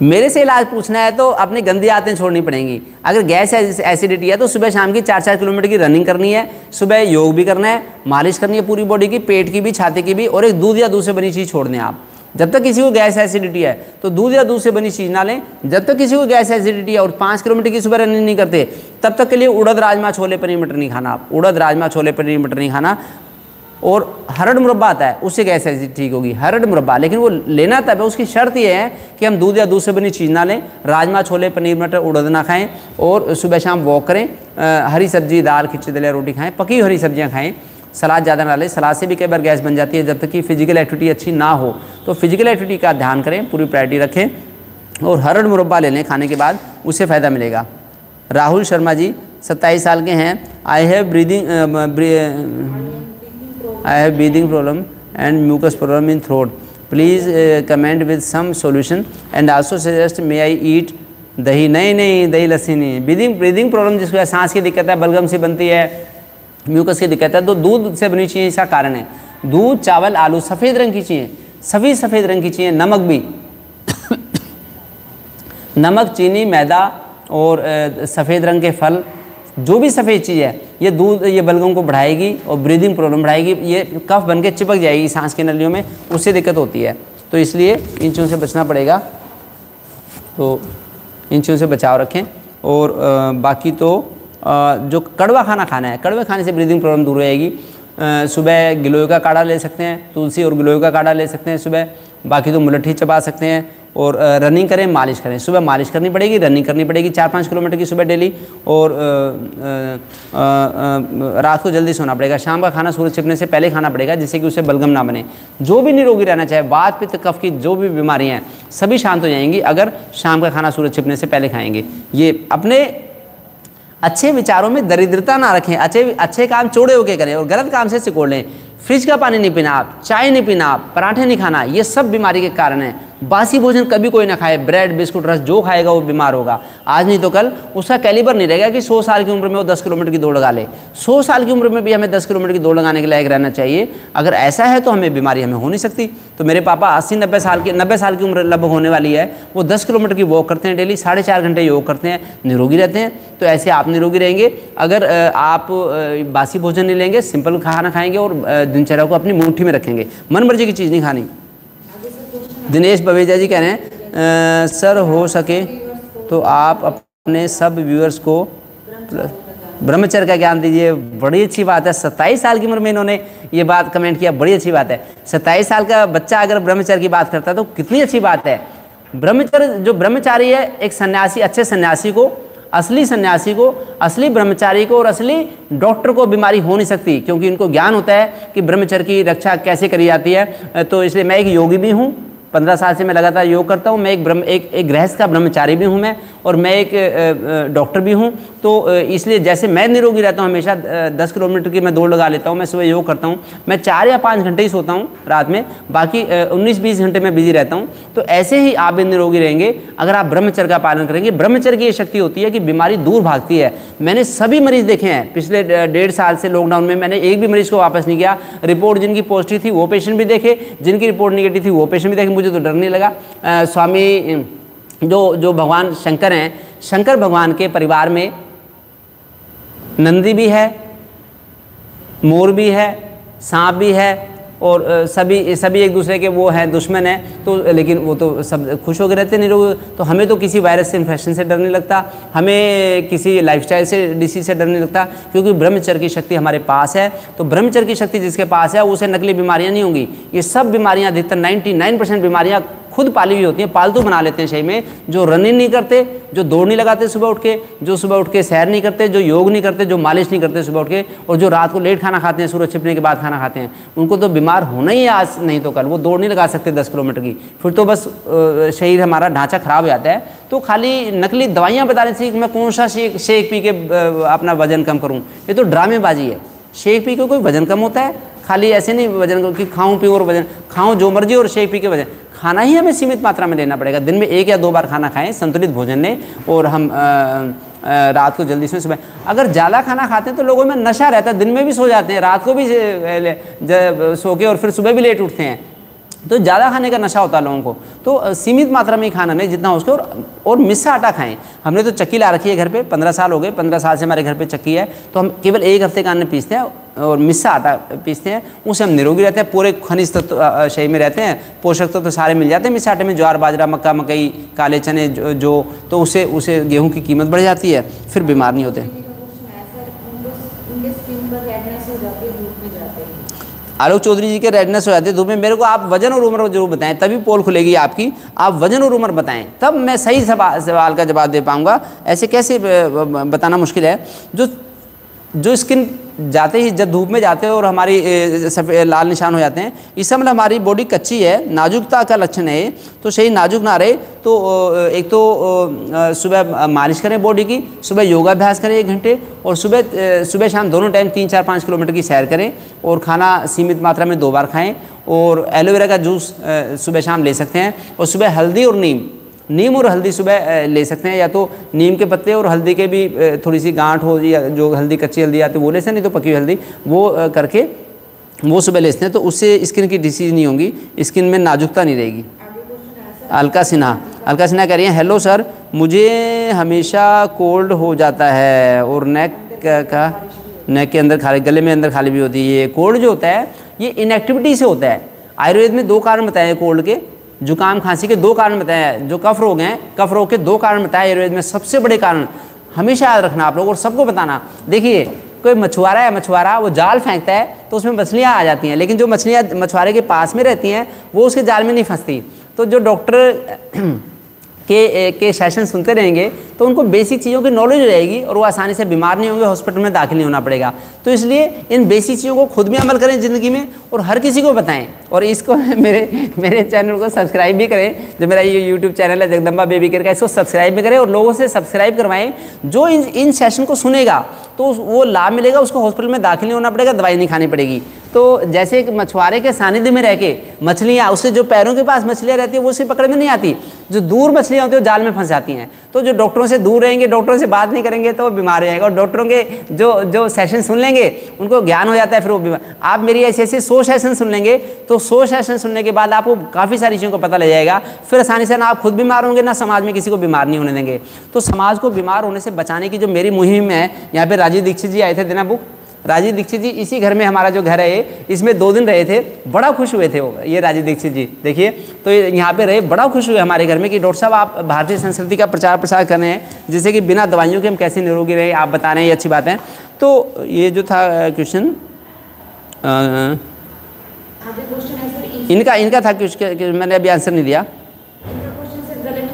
मेरे से इलाज पूछना है तो अपनी गंदी आदतें छोड़नी पड़ेंगी। अगर गैस एसिडिटी है तो सुबह शाम की चार चार किलोमीटर की रनिंग करनी है। सुबह योग भी करना है, मालिश करनी है पूरी बॉडी की, पेट की भी, छाती की भी, और एक दूध या दूध से बनी चीज़ छोड़ने आप। जब तक किसी को गैस एसिडिटी है तो दूध या दूध से बनी चीज़ ना लें। जब तक किसी को गैस एसिडिटी है और पाँच किलोमीटर की सुबह रनिंग नहीं करते, तब तक के लिए उड़द राजमा छोले पनीर मटर नहीं खाना आप। उड़द राजमा छोले पनीर मटर नहीं खाना। और हरड़ मुरब्बा आता है उससे गैस एसिडिटी ठीक होगी? हरड़ मुरब्बा। लेकिन वो लेना तब है उसकी शर्त ये है कि हम दूध या दूध से बनी चीज़ ना लें राजमा छोले पनीर मटर उड़द ना खाएँ और सुबह शाम वॉक करें आ, हरी सब्ज़ी दाल खिचड़ी दलिया रोटी खाएँ पकी हरी सब्ज़ियाँ खाएँ सलाद ज़्यादा ना लें। सलाद से भी कई बार गैस बन जाती है जब तक कि फ़िज़िकल एक्टिविटी अच्छी ना हो। तो फ़िज़िकल एक्टिविटी का ध्यान करें पूरी प्रायरिटी रखें और हरड़ मुरब्बा ले लें खाने के बाद उससे फ़ायदा मिलेगा। राहुल शर्मा जी सत्ताईस साल के हैं I have breathing I have breathing problem and mucus problem in throat please comment with some solution and also suggest may I eat dahi नहीं नहीं दही लस्सी नहीं ब्रीदिंग ब्रीदिंग प्रॉब्लम जिसको सांस की दिक्कत है, बलगम से बनती है म्यूकस की दिक्कत है तो दूध से बनी चाहिए, इसका कारण है। दूध, चावल, आलू सफ़ेद रंग की चाहिए। सभी सफ़ेद रंग की चाहिए, नमक भी। नमक, चीनी, मैदा और सफ़ेद रंग के फल जो भी सफ़ेद चीज़ है ये दूध ये बलगम को बढ़ाएगी और ब्रीदिंग प्रॉब्लम बढ़ाएगी ये कफ बन के चिपक जाएगी सांस की नलियों में उससे दिक्कत होती है। तो इसलिए इन चीज़ों से बचना पड़ेगा। तो इन चीज़ों से बचाव रखें। और आ, बाकी तो आ, जो कड़वा खाना खाना है कड़वे खाने से ब्रीदिंग प्रॉब्लम दूर रहेगी। सुबह गिलोय का काढ़ा ले सकते हैं तुलसी और गिलोय का काढ़ा ले सकते हैं सुबह। बाकी तो मुलट्ठी चबा सकते हैं। और रनिंग करें, मालिश करें। सुबह मालिश करनी पड़ेगी रनिंग करनी पड़ेगी चार पाँच किलोमीटर की सुबह डेली और रात को जल्दी सोना पड़ेगा। शाम का खाना सूरज छिपने से पहले खाना पड़ेगा, जिससे कि उसे बलगम ना बने। जो भी निरोगी रहना चाहे, बात पित्त कफ की जो भी बीमारियाँ हैं, सभी शांत हो जाएँगी, अगर शाम का खाना सूरज छिपने से पहले खाएँगे। ये अपने अच्छे विचारों में दरिद्रता ना रखें, अच्छे अच्छे काम चोड़े होके करें और गलत काम से सिकोड़ लें। फ्रिज का पानी नहीं पीना आप, चाय नहीं पीना आप, पराठे नहीं खाना, ये सब बीमारी के कारण है। बासी भोजन कभी कोई ना खाए ब्रेड बिस्कुट रस, जो खाएगा वो बीमार होगा। आज नहीं तो कल, उसका कैलिबर नहीं रहेगा कि 100 साल की उम्र में वो 10 किलोमीटर की दौड़ लगा ले। 100 साल की उम्र में भी हमें 10 किलोमीटर की दौड़ लगाने के लायक रहना चाहिए। अगर ऐसा है तो हमें बीमारी हमें हो नहीं सकती। तो मेरे पापा अस्सी, नब्बे साल की, नब्बे साल की उम्र लगभग होने वाली है। वो दस किलोमीटर की वॉक करते हैं डेली साढ़े चार घंटे योग करते हैं, निरोगी रहते हैं। तो ऐसे आप निरोगी रहेंगे। अगर आप बासी भोजन नहीं लेंगे सिंपल खाना खाएँगे और दिनचर्या को अपनी मुठ्ठी में रखेंगे। मन की चीज़ नहीं खानी। दिनेश बवेजा जी कह रहे हैं सर हो सके तो आप अपने सब व्यूअर्स को ब्रह्मचर्य का ज्ञान दीजिए। बड़ी अच्छी बात है, सत्ताईस साल की उम्र में इन्होंने ये बात कमेंट किया, बड़ी अच्छी बात है। सत्ताईस साल का बच्चा अगर ब्रह्मचर्य की बात करता है तो कितनी अच्छी बात है। ब्रह्मचर्य, जो ब्रह्मचारी है, एक सन्यासी, अच्छे सन्यासी को, असली सन्यासी को, असली ब्रह्मचारी को और असली डॉक्टर को बीमारी हो नहीं सकती, क्योंकि इनको ज्ञान होता है कि ब्रह्मचर्य की रक्षा कैसे करी जाती है। तो इसलिए मैं एक योगी भी हूँ पंद्रह साल से मैं लगातार योग करता हूँ, मैं एक ब्रह्म, एक एक गृहस्थ का ब्रह्मचारी भी हूँ मैं, और मैं एक डॉक्टर भी हूँ। तो इसलिए जैसे मैं निरोगी रहता हूँ, हमेशा दस किलोमीटर की मैं दौड़ लगा लेता हूँ, मैं सुबह योग करता हूँ। मैं चार या पाँच घंटे ही सोता हूँ रात में, बाकी उन्नीस बीस घंटे मैं बिज़ी रहता हूँ। तो ऐसे ही आप भी निरोगी रहेंगे, अगर आप ब्रह्मचर्य का पालन करेंगे, ब्रह्मचर्य की ये शक्ति होती है कि बीमारी दूर भागती है। मैंने सभी मरीज़ देखे हैं, पिछले डेढ़ साल से लॉकडाउन में मैंने एक भी मरीज़ को वापस नहीं किया। रिपोर्ट जिनकी पॉजिटिव थी, वो पेशेंट भी देखे, जिनकी रिपोर्ट निगेटिव थी, वो पेशेंट भी देखे। मुझे तो डर नहीं लगा। स्वामी, जो जो भगवान शंकर हैं, शंकर भगवान के परिवार में नंदी भी है, मोर भी है, सांप भी है और सभी सभी एक दूसरे के वो हैं, दुश्मन हैं तो लेकिन वो तो सब खुश होकर रहते नहीं लोग तो हमें तो किसी वायरस से इन्फेक्शन से डर नहीं लगता, हमें किसी लाइफस्टाइल से डिसीज से डर नहीं लगता, क्योंकि ब्रह्मचर्य की शक्ति हमारे पास है तो ब्रह्मचर्य की शक्ति जिसके पास है उसे नकली बीमारियाँ नहीं होंगी। ये सब बीमारियाँ, अधिकतर नाइन्टी बीमारियाँ खुद पाली हुई होती हैं, पालतू बना लेते हैं शरीर में, जो रनिंग नहीं करते, जो दौड़ नहीं लगाते सुबह उठ के, जो सुबह उठ के सैर नहीं करते, जो योग नहीं करते, जो मालिश नहीं करते सुबह उठ के, और जो रात को लेट खाना खाते हैं, सूरज छिपने के बाद खाना खाते हैं, उनको तो बीमार होना ही आज नहीं तो कल, वो दौड़ नहीं लगा सकते दस किलोमीटर की। फिर तो बस शरीर हमारा ढांचा खराब हो जाता है तो खाली नकली दवाइयाँ बताने से मैं कौन सा शेक शेक पी के अपना वज़न कम करूँ। ये तो ड्रामेबाजी है। शेक पी के कोई वज़न कम होता है खाली ऐसे नहीं वज़न कि खाऊं, पीऊँ और वज़न, खाऊं जो मर्ज़ी और शेक पी के वज़न। खाना ही हमें सीमित मात्रा में लेना पड़ेगा। दिन में एक या दो बार खाना खाएँ, संतुलित भोजन लें और हम रात को जल्दी से सुबह। अगर ज़्यादा खाना खाते हैं तो लोगों में नशा रहता है, दिन में भी सो जाते हैं, रात को भी सो के और फिर सुबह भी लेट उठते हैं। तो ज़्यादा खाने का नशा होता है लोगों को। तो सीमित मात्रा में ही खाना नहीं जितना उसको और, और मिस्सा आटा खाएँ। हमने तो चक्की ला रखी है घर पे पंद्रह साल हो गए पंद्रह साल से हमारे घर पे चक्की है। तो हम केवल एक हफ़्ते का अन्न पीसते हैं और मिस्सा आटा पीसते हैं। उससे हम निरोगी रहते हैं पूरे खनिज तत्व तो शरीर में रहते हैं। पोषक तत्व तो सारे मिल जाते हैं मिस्सा आटे में ज्वार बाजरा मक्का मकई काले चने जो, तो उसे उसे गेहूँ की कीमत बढ़ जाती है फिर बीमार नहीं होते। आलोक चौधरी जी के रेडनेस हो जाते धूप में। मेरे को आप वज़न और उम्र ज़रूर बताएँ, तभी पोल खुलेगी आपकी। आप वज़न और उम्र बताएँ, तब मैं सही सवाल का जवाब दे पाऊँगा। ऐसे कैसे बताना मुश्किल है? जो जो स्किन जाते ही जब धूप में जाते हैं और हमारी लाल निशान हो जाते हैं, इस समय हमारी बॉडी कच्ची है, नाजुकता का लक्षण है तो सही नाजुक ना रहे तो एक तो सुबह मालिश करें बॉडी की, सुबह योगाभ्यास करें एक घंटे, और सुबह सुबह शाम दोनों टाइम तीन, चार, पाँच किलोमीटर की सैर करें, और खाना सीमित मात्रा में दो बार खाएँ, और एलोवेरा का जूस सुबह शाम ले सकते हैं, और सुबह हल्दी और नीम नीम और हल्दी सुबह ले सकते हैं, या तो नीम के पत्ते और हल्दी के भी थोड़ी सी गांठ हो या जो हल्दी, कच्ची हल्दी आती है, वो ले सकते नहीं तो पकी हुई हल्दी, वो करके वो सुबह ले सकते हैं। तो उससे स्किन की डिसीज नहीं होगी, स्किन में नाजुकता नहीं रहेगी। अलका सिन्हा अलका सिन्हा कह रही हैं, हेलो सर, मुझे हमेशा कोल्ड हो जाता है और नेक का, नेक के अंदर खाली, गले में अंदर खाली भी होती है। ये कोल्ड जो होता है, ये इनएक्टिविटी से होता है। आयुर्वेद में दो कारण बताए हैं कोल्ड के जुकाम, खांसी के दो कारण बताया जो कफ रोग हैं, कफ रोग के दो कारण बताए, आयुर्वेद में सबसे बड़े कारण हमेशा याद रखना आप लोग और सबको बताना। देखिए, कोई मछुआरा है, मछुआरा, वो जाल फेंकता है तो उसमें मछलियाँ आ जाती हैं, लेकिन जो मछलियाँ मछुआरे के पास में रहती हैं, वो उसके जाल में नहीं फंसती। तो जो डॉक्टर के के सेशन सुनते रहेंगे तो उनको बेसिक चीज़ों की नॉलेज रहेगी और वो आसानी से बीमार नहीं होंगे हॉस्पिटल में दाखिल नहीं होना पड़ेगा। तो इसलिए इन बेसिक चीज़ों को खुद भी अमल करें ज़िंदगी में और हर किसी को बताएँ। और इसको मेरे मेरे चैनल को सब्सक्राइब भी करें, जो मेरा ये यूट्यूब चैनल है, जगदम्बा बेबी केयर का, इसको सब्सक्राइब भी करें और लोगों से सब्सक्राइब करवाएँ। जो इन इन सेशन को सुनेगा तो वो लाभ मिलेगा, उसको हॉस्पिटल में दाखिल नहीं होना पड़ेगा, दवाई नहीं खानी पड़ेगी। तो जैसे एक मछुआरे के सानिध्य में रह के मछलियाँ, उससे जो पैरों के पास मछलियाँ रहती है, वो उसे पकड़ में नहीं आती। जो दूर मछलियाँ होती है, वो जाल में फंस जाती हैं। तो जो डॉक्टरों से दूर रहेंगे, डॉक्टरों से बात नहीं करेंगे तो वो बीमार हो जाएगा। और डॉक्टरों के जो जो सेशन सुन लेंगे, उनको ज्ञान हो जाता है, फिर वो बीमार। आप मेरी ऐसे ऐसे सौ सेशन सुन लेंगे तो सौ सेशन सुनने के बाद आपको काफ़ी सारी चीज़ों का पता लग जाएगा। फिर आसानी से ना आप खुद बीमार होंगे, ना समाज में किसी को बीमार नहीं होने देंगे। तो समाज को बीमार होने से बचाने की जो मेरी मुहिम है, यहाँ पे राजीव दीक्षित जी आए थे, देना बुक राजीव दीक्षित जी इसी घर में हमारा जो घर है इसमें दो दिन रहे थे बड़ा खुश हुए थे वो ये राजीव दीक्षित जी देखिए। तो यहाँ पे रहे बड़ा खुश हुए हमारे घर में कि डॉक्टर साहब आप भारतीय संस्कृति का प्रचार प्रसार कर रहे हैं जिससे कि बिना दवाइयों के हम कैसे निरोगी रहे आप बता रहे हैं ये अच्छी बात है। तो ये जो था क्वेश्चन इनका इनका था क्वेश्चन मैंने अभी आंसर नहीं दिया।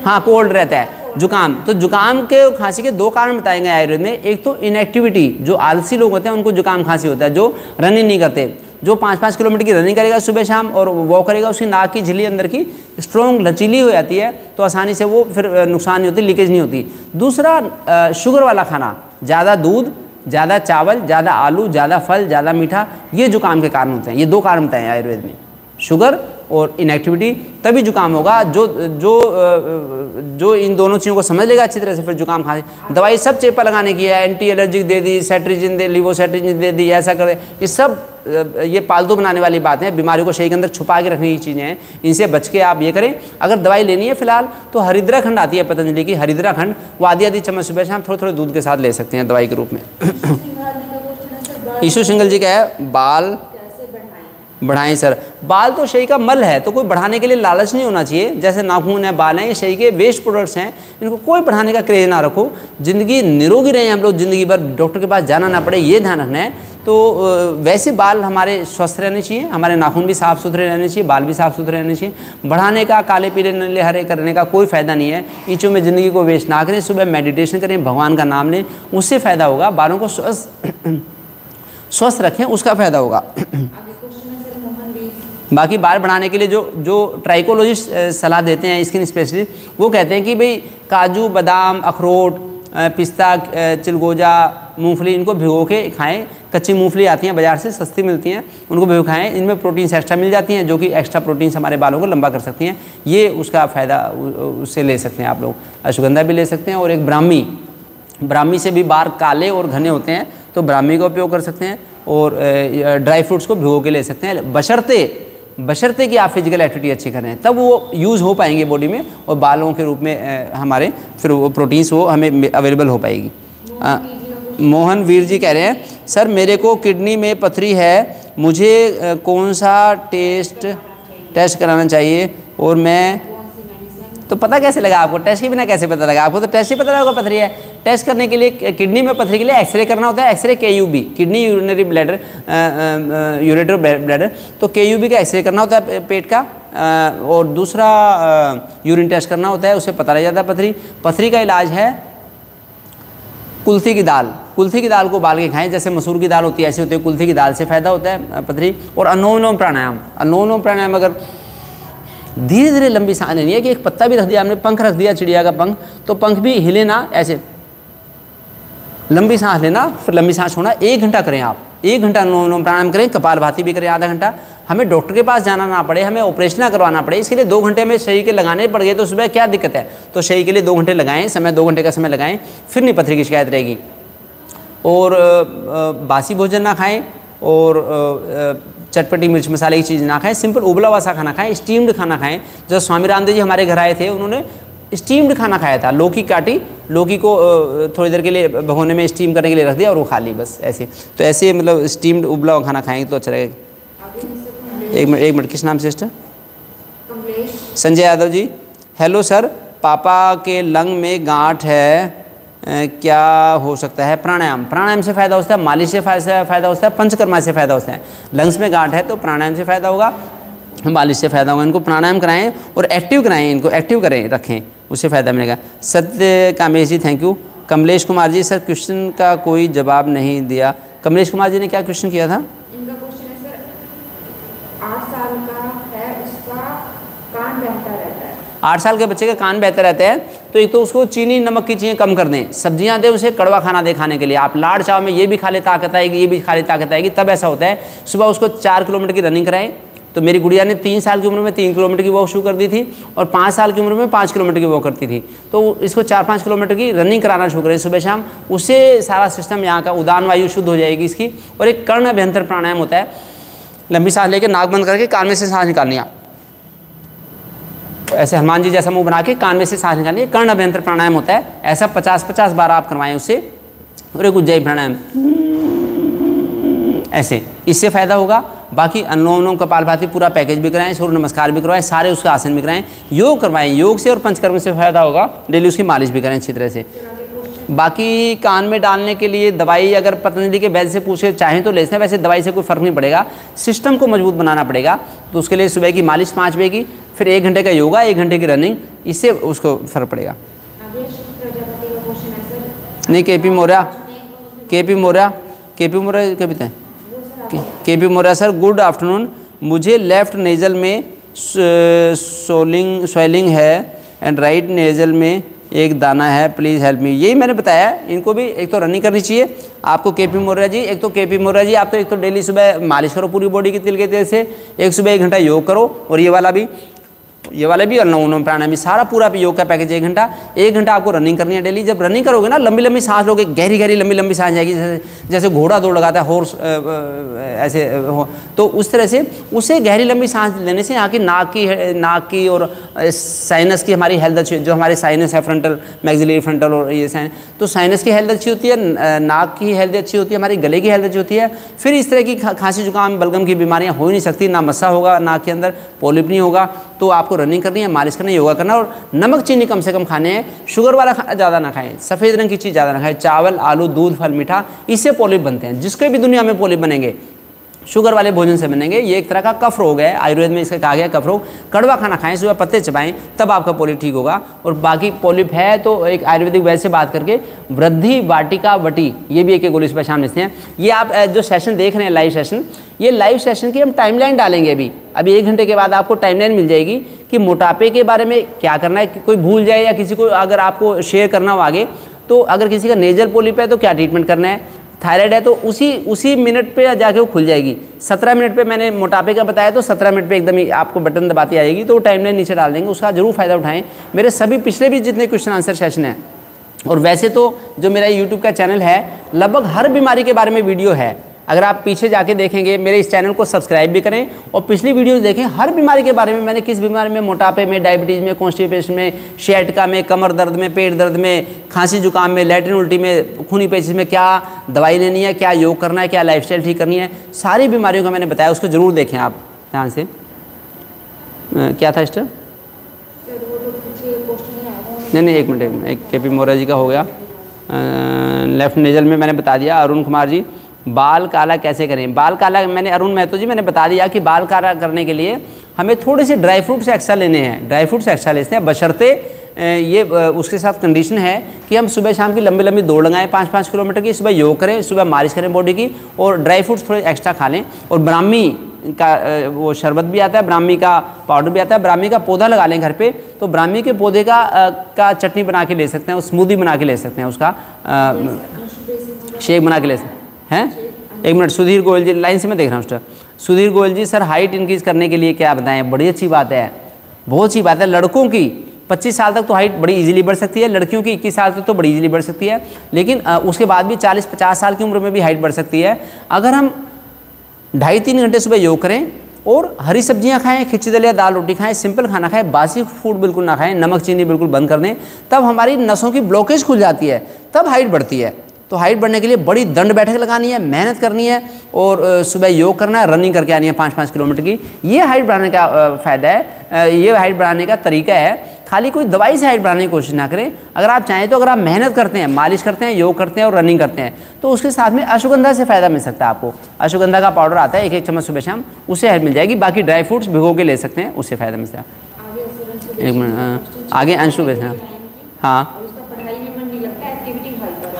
हाँ कोल्ड रहता है। जुकाम। तो जुकाम के और खांसी के दो कारण बताए गए आयुर्वेद में। एक तो इनएक्टिविटी जो आलसी लोग होते हैं, उनको जुकाम खांसी होता है, जो रनिंग नहीं करते। जो पाँच पाँच किलोमीटर की रनिंग करेगा सुबह शाम और वॉक करेगा, उसकी नाक की झिली अंदर की स्ट्रॉन्ग लचीली हो जाती है तो आसानी से वो फिर नुकसान नहीं होती लीकेज नहीं होती। दूसरा शुगर वाला खाना, ज़्यादा दूध, ज़्यादा चावल, ज़्यादा आलू, ज़्यादा फल, ज़्यादा मीठा, ये जुकाम के कारण होते हैं। ये दो कारण बताए आयुर्वेद में। शुगर और इनएक्टिविटी तभी जुकाम होगा। जो जो जो इन दोनों चीज़ों को समझ लेगा अच्छी तरह से, फिर जुकाम खांसी दवाई सब चेपा लगाने की है। एंटी एलर्जिक दे दी, सेट्रिजिन दे, लिवोसेट्रिजिन दे दी, ऐसा करे ये सब ये पालतू बनाने वाली बात है। बीमारी को शरीर के अंदर छुपा के रखने की चीज़ें हैं। इनसे बच के आप ये करें। अगर दवाई लेनी है फ़िलहाल तो हरिद्रा खंड आती है पतंजलि की। हरिद्रा खंड वो आधी आधी चम्मच सुबह शाम थोड़े थोड़े दूध के साथ ले सकते हैं दवाई के रूप में। ईशु सिंगल जी का है, बाल बढ़ाएँ सर। बाल तो शरीर का मल है तो कोई बढ़ाने के लिए लालच नहीं होना चाहिए। जैसे नाखून है, बाल हैं, ये शरीर के वेस्ट प्रोडक्ट्स हैं। इनको कोई बढ़ाने का क्रेज ना रखो। ज़िंदगी निरोगी रहे हम लोग, ज़िंदगी भर डॉक्टर के पास जाना ना पड़े, ये ध्यान रखना है। तो वैसे बाल हमारे स्वस्थ रहने चाहिए, हमारे नाखून भी साफ़ सुथरे रहने चाहिए, बाल भी साफ़ सुथरे रहने चाहिए। बढ़ाने का काले पीले नीले हरे करने का कोई फ़ायदा नहीं है। ईचों में ज़िंदगी को वेस्ट ना करें, सुबह मेडिटेशन करें, भगवान का नाम लें, उससे फ़ायदा होगा। बालों को स्वस्थ स्वस्थ रखें, उसका फ़ायदा होगा। बाकी बाल बढ़ाने के लिए जो जो ट्राइकोलॉजिस्ट सलाह देते हैं स्किन स्पेशलिस्ट वो कहते हैं कि भाई, काजू, बादाम, अखरोट पिस्ता चिलगोजा, मूंगफली, इनको भिगो के खाएँ। कच्ची मूंगफली आती हैं, बाज़ार से सस्ती मिलती हैं, उनको भिगो खाएँ। इनमें प्रोटीन्स एक्स्ट्रा मिल जाती हैं, जो कि एक्स्ट्रा प्रोटीन्स हमारे बालों को लंबा कर सकती हैं। ये उसका फ़ायदा उससे ले सकते हैं आप लोग। अश्वगंधा भी ले सकते हैं और एक ब्राह्मी। ब्राह्मी से भी बाल काले और घने होते हैं तो ब्राह्मी का उपयोग कर सकते हैं और ड्राई फ्रूट्स को भिगो के ले सकते हैं। बशर्ते बशर्ते कि आप फ़िज़िकल एक्टिविटी अच्छी करें तब वो यूज़ हो पाएँगे बॉडी में और बालों के रूप में हमारे फिर वो प्रोटीन्स वो हमें अवेलेबल हो पाएगी। मोहन वीर जी कह रहे हैं, सर, मेरे को किडनी में पथरी है, मुझे कौन सा टेस्ट टेस्ट कराना चाहिए और मैं तो पता कैसे लगा आपको? टेस्ट के बिना कैसे पता लगा? आपको तो टेस्ट ही पता लगा पथरी है। टेस्ट करने के लिए किडनी में पथरी के लिए एक्सरे करना होता है x-ray K U B kidney urinary bladder ureter bladder तो के यू बी का एक्सरे करना होता है पेट का और दूसरा यूरिन टेस्ट करना होता है उससे पता लग जाता है पथरी। पथरी का इलाज है कुल्थी की दाल। कुल्थी की दाल को बाल के खाएँ, जैसे मसूर की दाल होती है, ऐसी होती है कुल्थी की दाल से फ़ायदा होता है पथरी। और अनुलोम प्राणायाम। अनुलोम प्राणायाम अगर धीरे धीरे लंबी सांस लेनी है कि एक पत्ता भी रख दिया, हमने पंख रख दिया, चिड़िया का पंख तो पंख भी हिले ना ऐसे। लंबी सांस लेना, फिर लंबी सांस छोड़ना, एक घंटा करें आप। एक घंटा अनुलोम प्राणायाम करें, कपाल भाती भी करें आधा घंटा। हमें डॉक्टर के पास जाना ना पड़े, हमें ऑपरेशन करवाना पड़े, इसके लिए दो घंटे में शरीर के लगाने पड़ गए तो सुबह क्या दिक्कत है? तो शरीर के लिए दो घंटे लगाएँ, समय, दो घंटे का समय लगाएँ, फिर नहीं पथरी की शिकायत रहेगी। और बासी भोजन ना खाएँ, और चटपटी मिर्च मसाले की चीज़ ना खाएँ सिंपल उबला वसा खाना खाएँ स्टीम्ड खाना खाएँ जब स्वामी रामदेव जी हमारे घर आए थे उन्होंने स्टीम्ड खाना खाया था लौकी काटी लौकी को थोड़ी देर के लिए भगोने में स्टीम करने के लिए रख दिया और वो खा ली बस ऐसे। तो ऐसे मतलब स्टीम्ड उबला हुआ खाना खाएँगे तो अच्छा रहेगा। एक मिनट एक मिनट किस नाम sister? Sanjay Yadav ji. Hello sir पापा के लंग में गांठ है। क्या हो सकता है? प्राणायाम। प्राणायाम से फ़ायदा होता है, मालिश से फ़ायदा होता है, पंचकर्मा से फ़ायदा होता है। लंग्स में गांठ है तो प्राणायाम से फ़ायदा होगा, मालिश से फ़ायदा होगा। इनको प्राणायाम कराएँ और एक्टिव कराएँ, इनको एक्टिव करें, रखें, उससे फ़ायदा मिलेगा। Satya Kamesh ji thank you Kamlesh Kumar ji, sir question का कोई जवाब नहीं दिया। कमलेश कुमार जी ने क्या क्वेश्चन किया था? आठ साल के बच्चे का कान बेहतर रहते हैं तो एक तो उसको चीनी, नमक की चीज़ें कम कर दें सब्ज़ियाँ दें उसे कड़वा खाना दे खाने के लिए। आप लाड़ चाव में ये भी खा ले, ताकत आएगी, ये भी खा ले, ताकत आएगी, तब ऐसा होता है। सुबह उसको चार किलोमीटर की रनिंग कराएँ। तो मेरी गुड़िया ने तीन साल की उम्र में तीन किलोमीटर की वॉक शुरू कर दी थी और पाँच साल की उम्र में पाँच किलोमीटर की वॉक करती थी। तो इसको चार पाँच किलोमीटर की रनिंग कराना शुरू करें सुबह शाम। उससे सारा सिस्टम यहाँ का उदान वायु शुद्ध हो जाएगी इसकी। और एक कर्ण अभ्यंतर प्राणायाम होता है। लंबी सांस लेकर नाक बंद करके कान में से सांस निकालनी आप ऐसे हनुमान जी जैसा मुँह बना के कान में से सांस निकालिए कर्ण अभ्यंतर प्राणायाम होता है। ऐसा पचास पचास बार आप करवाएँ उससे और एक उज्जैन प्राणायाम। ऐसे, इससे फ़ायदा होगा। बाकी अनुलोम अनुलोम कपाल भाती पूरा पैकेज भी कराएँ, सूर्य नमस्कार भी करवाएँ, सारे उसके आसन भी कराएँ। योग करवाएँ, योग से और पंचकर्म से फ़ायदा होगा। डेली उसकी मालिश भी करें अच्छी तरह से। बाकी कान में डालने के लिए दवाई अगर पतंजलि के वैद्य से पूछे, चाहें तो ले सकते हैं। वैसे दवाई से कोई फ़र्क नहीं पड़ेगा। सिस्टम को मज़बूत बनाना पड़ेगा। तो उसके लिए सुबह की मालिश पाँच बजे की, फिर एक घंटे का योगा, एक घंटे की रनिंग, इससे उसको फ़र्क पड़ेगा। नहीं के पी मौर्या के पी मौर्या के पी मौर्या क्या हैं? K P Maurya sir, good afternoon. मुझे लेफ़्ट नेजल में सोलिंग, स्वेलिंग है, एंड राइट नेजल में एक दाना है प्लीज़ हेल्प मी यही मैंने बताया, इनको भी एक तो रनिंग करनी चाहिए। आपको के पी मौर्या जी, एक तो के पी मौर्या जी, आप तो एक तो डेली सुबह मालिश करो पूरी बॉडी की तिल के तेल से, एक सुबह एक घंटा योग करो, और ये वाला भी। ये वाले भी और नौ नौ प्राणायाम सारा पूरा योग का पैकेज एक घंटा एक घंटा आपको रनिंग करनी है डेली जब रनिंग करोगे ना लंबी लंबी सांस लोगे गहरी गहरी लंबी लंबी सांस जाएगी, जैसे जैसे घोड़ा दौड़ लगाता है हॉर्स ऐसे हो। तो उस तरह से उसे गहरी लंबी सांस लेने से यहाँ की नाक की नाक की और साइनस की हमारी हेल्थ अच्छी, जो हमारे साइनस है फ्रंटल मैगजिलरी फ्रंटल और ये साइन तो साइनस की हेल्थ अच्छी होती है नाक की हेल्थ अच्छी होती है, हमारी गले की हेल्थ अच्छी होती है। फिर इस तरह की खांसी, जुकाम, बलगम की बीमारियाँ हो ही नहीं सकती, ना मस्सा होगा नाक के अंदर पोलिप नहीं होगा। तो आपको रनिंग करनी है, मालिश करनी है योगा करना और नमक चीनी कम से कम खाने हैं। शुगर वाला खाना ज़्यादा ना खाएँ। सफ़ेद रंग की चीज़ ज़्यादा ना खाएँ। चावल, आलू, दूध, फल, मीठा, इससे पोलिप बनते हैं। जिसके भी दुनिया में पोलिप बनेंगे शुगर वाले भोजन से बनेंगे। ये एक तरह का कफ रोग है। आयुर्वेद में इसका कहा गया कफ रोग। कड़वा खाना खाएँ, सुबह पत्ते चबाएँ, तब आपका पोलिप ठीक होगा। और बाकी पोलिप है तो एक आयुर्वेदिक वैसे बात करके वृद्धि वाटिका वटी, ये भी एक एक गोली सुबह शाम लिखते हैं। ये आप जो सेशन देख रहे हैं लाइव सेशन ये लाइव सेशन की हम टाइमलाइन डालेंगे अभी। अभी एक घंटे के बाद आपको टाइमलाइन मिल जाएगी कि मोटापे के बारे में क्या करना है कोई भूल जाए या किसी को अगर आपको शेयर करना हो आगे तो अगर किसी का नेजर पोलिप है तो क्या ट्रीटमेंट करना है? थायराइड है तो उसी उसी मिनट पे जाके वो खुल जाएगी। सत्रह मिनट पे मैंने मोटापे का बताया तो सत्रह मिनट पे एकदम ही आपको बटन दबाती आएगी तो वो टाइम लाइन नीचे डाल देंगे, उसका ज़रूर फ़ायदा उठाएँ। मेरे सभी पिछले भी जितने क्वेश्चन आंसर सेशन हैं, और वैसे तो जो मेरा यूट्यूब का चैनल है, लगभग हर बीमारी के बारे में वीडियो है। अगर आप पीछे जाके देखेंगे, मेरे इस चैनल को सब्सक्राइब भी करें और पिछली वीडियोस देखें, हर बीमारी के बारे में, मैंने किस बीमारी में, मोटापे में, डायबिटीज़ में, कॉन्स्टिपेशन में शेटका में, कमर दर्द में, पेट दर्द में, खांसी जुकाम में लैट्रिन उल्टी में, खूनी पेचिस में, क्या दवाई लेनी है, क्या योग करना है, क्या लाइफ ठीक करनी है, सारी बीमारियों का मैंने बताया, उसको ज़रूर देखें आप, ध्यान से। क्या था स्टर नहीं नहीं, एक मिनट, एक के पी मोरा जी का हो गया। लेफ़्ट नेजल में मैंने बता दिया, अरुण कुमार जी बाल काला कैसे करें? बाल काला मैंने अरुण महतो जी, मैंने बता दिया कि बाल काला करने के लिए हमें थोड़े से ड्राई फ्रूट्स एक्स्ट्रा लेने हैं। ड्राई फ्रूट्स एक्स्ट्रा लेते हैं। बशर्ते ये उसके साथ कंडीशन है कि हम सुबह शाम की लंबी लंबी दौड़ लगाएँ पाँच पाँच किलोमीटर की, सुबह योग करें, सुबह मालिश करें बॉडी की और ड्राई फ्रूट्स थोड़े एक्स्ट्रा खा लें। और ब्राह्मी का वो शरबत भी आता है, ब्राह्मी का पाउडर भी आता है, ब्राह्मी का पौधा लगा लें घर पे तो ब्राह्मी के पौधे का का चटनी बना के ले सकते हैं स्मूदी बना के ले सकते हैं उसका शेक बना के ले सकते हैं। एक मिनट, सुधीर गोयल जी, लाइन से मैं देख रहा हूँ उसका Sudhir Goyal ji, sir height increase करने के लिए क्या बताएँ? बड़ी अच्छी बात है। बहुत अच्छी बात है। लड़कों की 25 साल तक तो हाइट बड़ी इजीली बढ़ सकती है, लड़कियों की 21 साल तक तो बड़ी इजीली बढ़ सकती है। लेकिन उसके बाद भी 40-50 साल की उम्र में भी हाइट बढ़ सकती है। अगर हम ढाई तीन घंटे सुबह योग करें और हरी सब्ज़ियाँ खाएँ, खिचड़ी दलिया दाल रोटी खाएँ सिंपल खाना खाएँ बासी फ़ूड बिल्कुल ना खाएँ, नमक, चीनी बिल्कुल बंद कर दें, तब हमारी नसों की ब्लॉकेज खुल जाती है, तब हाइट बढ़ती है। तो हाइट बढ़ने के लिए बड़ी दंड बैठक लगानी है मेहनत करनी है और सुबह योग करना है रनिंग करके आनी है पाँच पाँच किलोमीटर की। ये हाइट बढ़ाने का फ़ायदा है ये हाइट बढ़ाने का तरीका है। खाली कोई दवाई से हाइट बढ़ाने की कोशिश ना करें। अगर आप चाहें तो अगर आप मेहनत करते हैं मालिश करते हैं योग करते हैं और रनिंग करते हैं तो उसके साथ में अश्वगंधा से फ़ायदा मिल सकता है आपको। अश्वगंधा का पाउडर आता है एक एक चम्मच सुबह शाम उससे हेल्प मिल जाएगी। बाकी ड्राई फ्रूट्स भिगो के ले सकते हैं उससे फ़ायदा मिलता है। एक मिनट। आगे अंशु बेचना हाँ।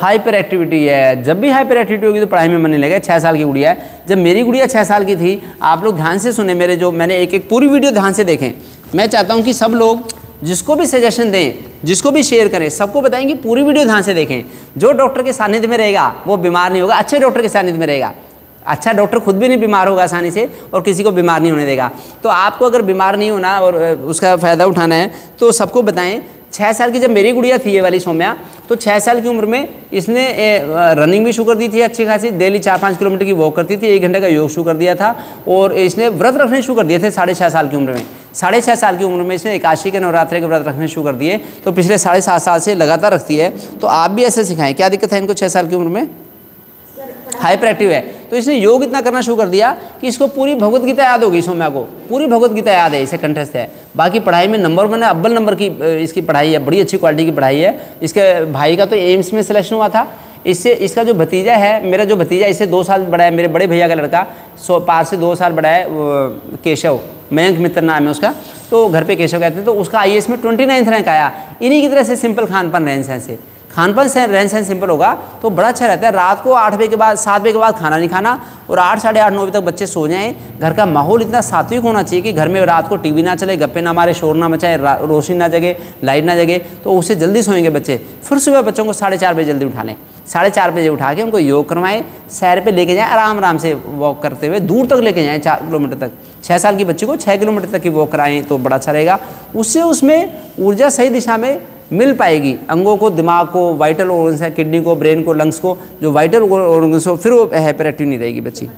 हाइपर एक्टिविटी है। जब भी हाइपर एक्टिविटी होगी तो पढ़ाई में मन नहीं लगेगा। छः साल की गुड़िया है। जब मेरी गुड़िया छः साल की थी, आप लोग ध्यान से सुने मेरे जो मैंने एक एक पूरी वीडियो ध्यान से देखें। मैं चाहता हूँ कि सब लोग जिसको भी सजेशन दें, जिसको भी शेयर करें, सबको बताएँगे पूरी वीडियो ध्यान से देखें। जो डॉक्टर के सानिध्य में रहेगा, वो बीमार नहीं होगा। अच्छे डॉक्टर के सानिध्य में रहेगा। अच्छा डॉक्टर खुद भी नहीं बीमार होगा आसानी से और किसी को बीमार नहीं होने देगा। तो आपको अगर बीमार नहीं होना और उसका फ़ायदा उठाना है तो सबको बताएँ छः साल की जब मेरी गुड़िया थी ये वाली सोम्या तो छः साल की उम्र में इसने रनिंग भी शुरू कर दी थी अच्छी खासी। डेली चार पाँच किलोमीटर की वॉक करती थी, एक घंटे का योग शुरू कर दिया था और इसने व्रत रखने शुरू कर दिए थे साढ़े छः साल की उम्र में। साढ़े छः साल की उम्र में इसने एकाशी के नवरात्रे के व्रत रखने शुरू कर दिए तो पिछले साढ़े सात साल से लगातार रखती है। तो आप भी ऐसे सिखाएँ, क्या दिक्कत है इनको छः साल की उम्र में? हाइपर एक्टिव है। तो इसने योग इतना करना शुरू कर दिया कि इसको पूरी भगवत गीता याद होगी सौम्या को। पूरी भगवत गीता याद है, इसे कंठस्थ है। बाकी पढ़ाई में नंबर वन है, अव्वल नंबर की इसकी पढ़ाई है, बड़ी अच्छी क्वालिटी की पढ़ाई है। इसके भाई का तो एम्स में सिलेक्शन हुआ था। इससे, इसका जो भतीजा है, मेरा जो भतीजा इससे दो साल बड़ा है, मेरे बड़े भैया का लड़का, सौ, पाँच से दो साल बड़ा है केशव। मयंक मित्र नाम है उसका। तो घर पे केशव कहते हैं तो उसका आई में ट्वेंटी नाइन्थ रैंक आया। इन्हीं की तरह से सिंपल खान पान रहन सहन से। खान पान से रहन सहन सिंपल होगा तो बड़ा अच्छा रहता है। रात को आठ बजे के बाद, सात बजे के बाद खाना नहीं खाना और आठ, साढ़े आठ, नौ बजे तक बच्चे सो जाएँ। घर का माहौल इतना सात्विक होना चाहिए कि घर में रात को टीवी ना चले, गप्पे ना मारे, शोर ना मचाए रोशनी ना जगे, लाइट ना जगे तो उससे जल्दी सोएँगे बच्चे। फिर सुबह बच्चों को साढ़े चार बजे जल्दी उठा लें। साढ़े चार बजे उठा के उनको योग करवाएँ, सैर पे लेके जाएँ, आराम आराम से वॉक करते हुए दूर तक लेके जाएँ, चार किलोमीटर तक। छः साल की बच्ची को छः किलोमीटर तक की वॉक कराएँ तो बड़ा अच्छा रहेगा। उससे उसमें ऊर्जा सही दिशा में मिल पाएगी। अंगों को, दिमाग को वाइटल ऑर्गन्स है किडनी को ब्रेन को लंग्स को, जो वाइटल ऑर्गन्स हो, फिर वो हाइपर एक्टिव नहीं रहेगी बच्ची।